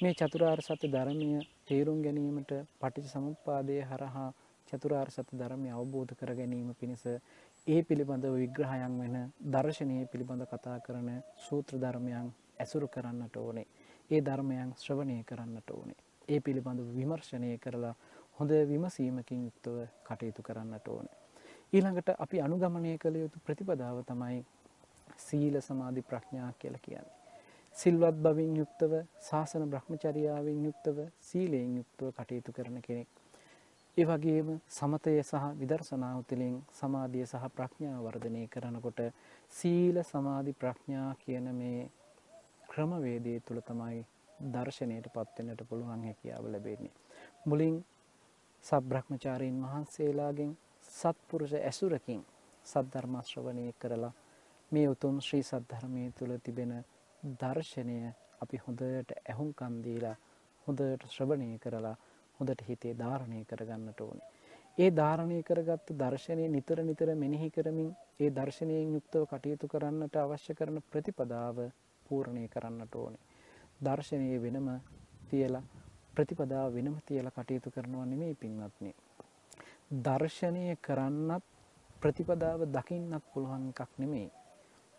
මේ චතුරාර් සත්‍ය ධර්මය තේරුම් ගැනීමට පටිච සමුපාදය හරහා චතුරාර් සත්‍ය ධර්මය අවබෝධ කර ගැනීම පිණිස ඒ පිළිබඳ විග්‍රහයන් වෙන දර්ශනය පිළිබඳ කතා කරන සූත්‍ර ධර්මයන් ඇසුරු කරන්නට ඕනේ. ඒ ධර්මයන් ශ්‍රවණය කරන්නට ඕනේ. ඒ පිළිබඳ විමර්ශනය කරලා හොඳ විමසීමකින් යුක්තව කටයුතු කරන්නට ඕනේ. ඊළඟට අපි අනුගමනය කළ යුතු ප්‍රතිපදාව තමයි සීල සමාධි ප්‍රඥා කියල කියන්නේ. සිල්වත් බවින් යුක්තව ශාසන බ්‍රහ්මචරියාවෙන් යුක්තව සීලයෙන් යුක්තව කටයුතු කරන කෙනෙක්. ඒ වගේම සමතය සහ විදර්ශනාව තුළින් සමාධිය සහ ප්‍රඥා වර්ධනය කරනකොට සීල සමාධි ප්‍රඥා කියන මේ ක්‍රමවේදය තුළ තමයි දර්ශනයට පත්වෙන්නට පුළුවන් හැකියාව ලැබෙන්නේ. මුලින් සබ්‍රහ්මචාරීන් වහන්සේලාගෙන් සත්පුරුෂ ඇසුරකින් සද්ධර්මශ්‍රවනය කරලා මේ උතුම් ශ්‍රී සද්ධර්මය තුළ තිබෙන දර්ශනය අපි හොඳට ඇහුම්කන්දීලා හොඳට ශ්‍රවණය කරලා හොඳට හිතේ ධාරණය කරගන්නට ඕනේ. ඒ ධාරණය කරගත්ත දර්ශනය නිතර නිතර මෙනෙහි කරමින් ඒ දර්ශනයෙන් යුක්තව කටයුතු කරන්නට අවශ්‍ය කරන ප්‍රතිපදාව පූර්ණය කරන්නට ඕනේ. දර්ශනය වෙනම තියලා ප්‍රතිපදාව වෙනම තියලා කටයුතු කරනවා නෙමේ පින්වත්නේ. දර්ශනය කරන්නත් ප්‍රතිපදාව දකින්නත් පුළුවන් එකක් නෙමේ.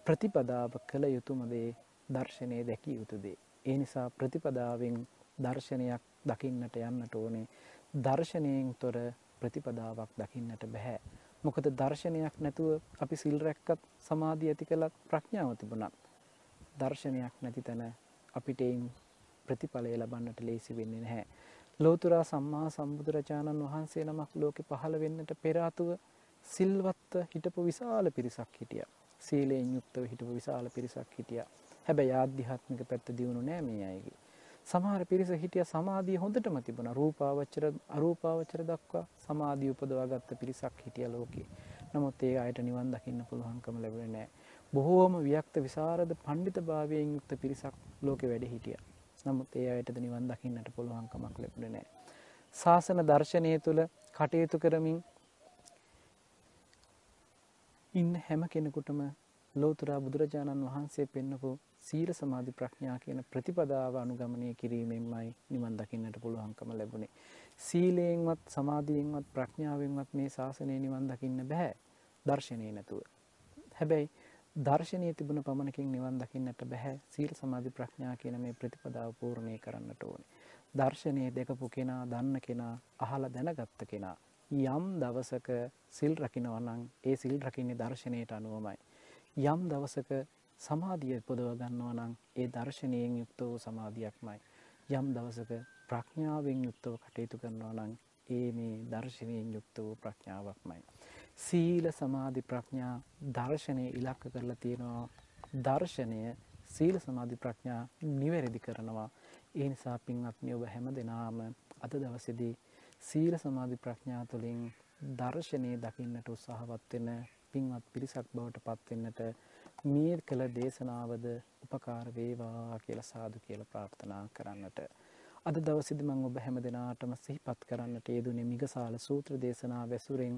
ප්‍රතිපදාව කළ යුතුමදේ දර්ශනය දැකිය යුතුදේ. ඒ නිසා ප්‍රතිපදාවෙන් දර්ශනයක් දකින්නට යන්නට ඕනේ දර්ශනයෙන් තොර ප්‍රතිපදාවක් දකින්නට බැහැ. මොකද දර්ශනයක් නැතුව අපි සිල් රැක්කත් සමාධිය ඇති කළත් ප්‍රඥාව තිබුණත් දර්ශනයක් නැති තැන අපිට එයින් ප්‍රතිඵලය ලබන්නට ලේසි වෙන්නේ නැහැ. ලෝතුරා සම්මා සම්බුදුරජාණන් වහන්සේ නමක් ලෝකෙ පහළ වෙන්නට පෙර ආතුව සිල්වත්ව හිටපු විශාල පිරිසක් හිටියා. සීලයෙන් යුක්තව හිටපු විශාල පිරිසක් හිටියා. හැබැයි ආධ්‍යාත්මික පැත්ත දියුණු නෑ මේ අයගේ. සමහර පිරිස හිටිය සමාධිය හොඳටම තිබුණ රූපාවච්චර අරූපාවච්චර දක්වා සමාධිය උපදවා ගත්ත පිරිසක් හිටිය ලෝකේ. නමුත් ඒ අයට නිවන් දකින්න පුළුවන්කම ලැබුණේ නැහැ. බොහෝම වියක්ත විසරද පඬිත භාවයෙන් යුක්ත පිරිසක් ලෝකෙ වැඩ හිටියා. නමුත් ඒ අයටද නිවන් දකින්නට පුළුවන්කමක් ලැබුණේ නැහැ. ශාසන දර්ශනය තුළ කටයුතු කරමින් ඉන්න හැම කෙනෙකුටම ලෝතුරා බුදුරජාණන් වහන්සේ පෙන්නපු සීල සමාධි ප්‍රඥා කියන ප්‍රතිපදාව අනුගමනය කිරීමෙන්මයි නිවන් දකින්නට පුළුවන්කම ලැබුණේ. සීලයෙන්වත් සමාධියෙන්වත් ප්‍රඥාවෙන්වත් මේ ශාසනය නිවන් දකින්න බෑ දර්ශනය නැතුව. හැබැයි දර්ශනය තිබුණ පමණකින් නිවන් දකින්නට බැහැ සීල් සමාධි ප්‍රඥා කියන මේ ප්‍රතිපදාව පූර්ණය කරන්නට ඕනේ. දර්ශනය දෙකපු කෙනා දන්න කෙනා අහලා දැනගත්ත කෙනා යම් දවසක සිල් රකිනවා නම් ඒ සිල් රකින්නේ දර්ශනයට අනුවමයි. යම් දවසක සමාධිය පොදව ගන්නවා නම් ඒ දර්ශනයෙන් යුක්ත වූ සමාධියක්මයි. යම් දවසක ප්‍රඥාවෙන් යුක්තව කටයුතු කරනවා නම් ඒ මේ දර්ශනයෙන් යුක්ත වූ ප්‍රඥාවක්මයි. සීල සමාධි ප්‍රඥා දර්ශනය ඉලක්ක කරලා තියෙනවා දර්ශනය සීල සමාධි ප්‍රඥා නිවැරදි කරනවා. ඒ නිසා පින්වත්නි ඔබ හැම දෙනාම අද දවසේදී සීල සමාධි ප්‍රඥා තුළින් දර්ශනය දකින්නට උත්සාහවත් වෙන පින්වත් පිරිසක් බවට පත් වෙන්නට මේ කළ දේශනාවද උපකාර වේවා කියලා සාදු කියලා ප්‍රාර්ථනා කරන්නට අද දවසේදී මම ඔබ හැම දිනාටම සිහිපත් කරන්නට යෙදුනේ මිගසාල සූත්‍ර දේශනාව ඇසුරෙන්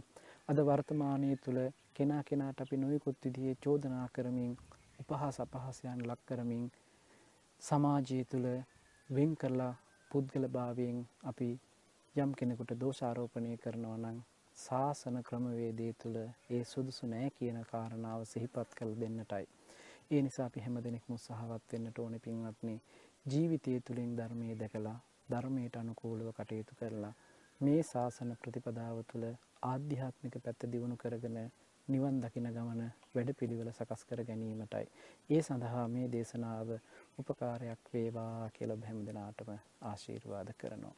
අද වර්තමානයේ තුල කෙනා කෙනාට අපි නොයෙකුත් විදිහේ චෝදනා කරමින් උපහාස අපහාසයන් ලක් කරමින් සමාජය තුල වෙන් කරලා පුද්ගල භාවයෙන් අපි යම් කෙනෙකුට දෝෂාරෝපණය කරනවා නම් ශාසන ක්‍රමවේදය තුළ ඒ සුදුසු නෑ කියන කාරණාව සිහිපත් කළ දෙන්නටයි. ඒ නිසා අපි හැම දෙනෙක් මුත්සාහවත් වෙන්නට ඕනේ පින්වත්නි. ජීවිතය තුළින් ධර්මයේ දැකලා ධර්මයට අනුකූලව කටයුතු කරලා මේ ශාසන ප්‍රතිපදාව තුළ ආධ්‍යාත්මික පැත්ත දියුණු කරගෙන නිවන් දකින ගමන වැඩපිළිවෙල සකස් කර ගැනීමටයි. ඒ සඳහා මේ දේශනාව උපකාරයක් වේවා කියලා හැම දිනාටම ආශිර්වාද කරනවා.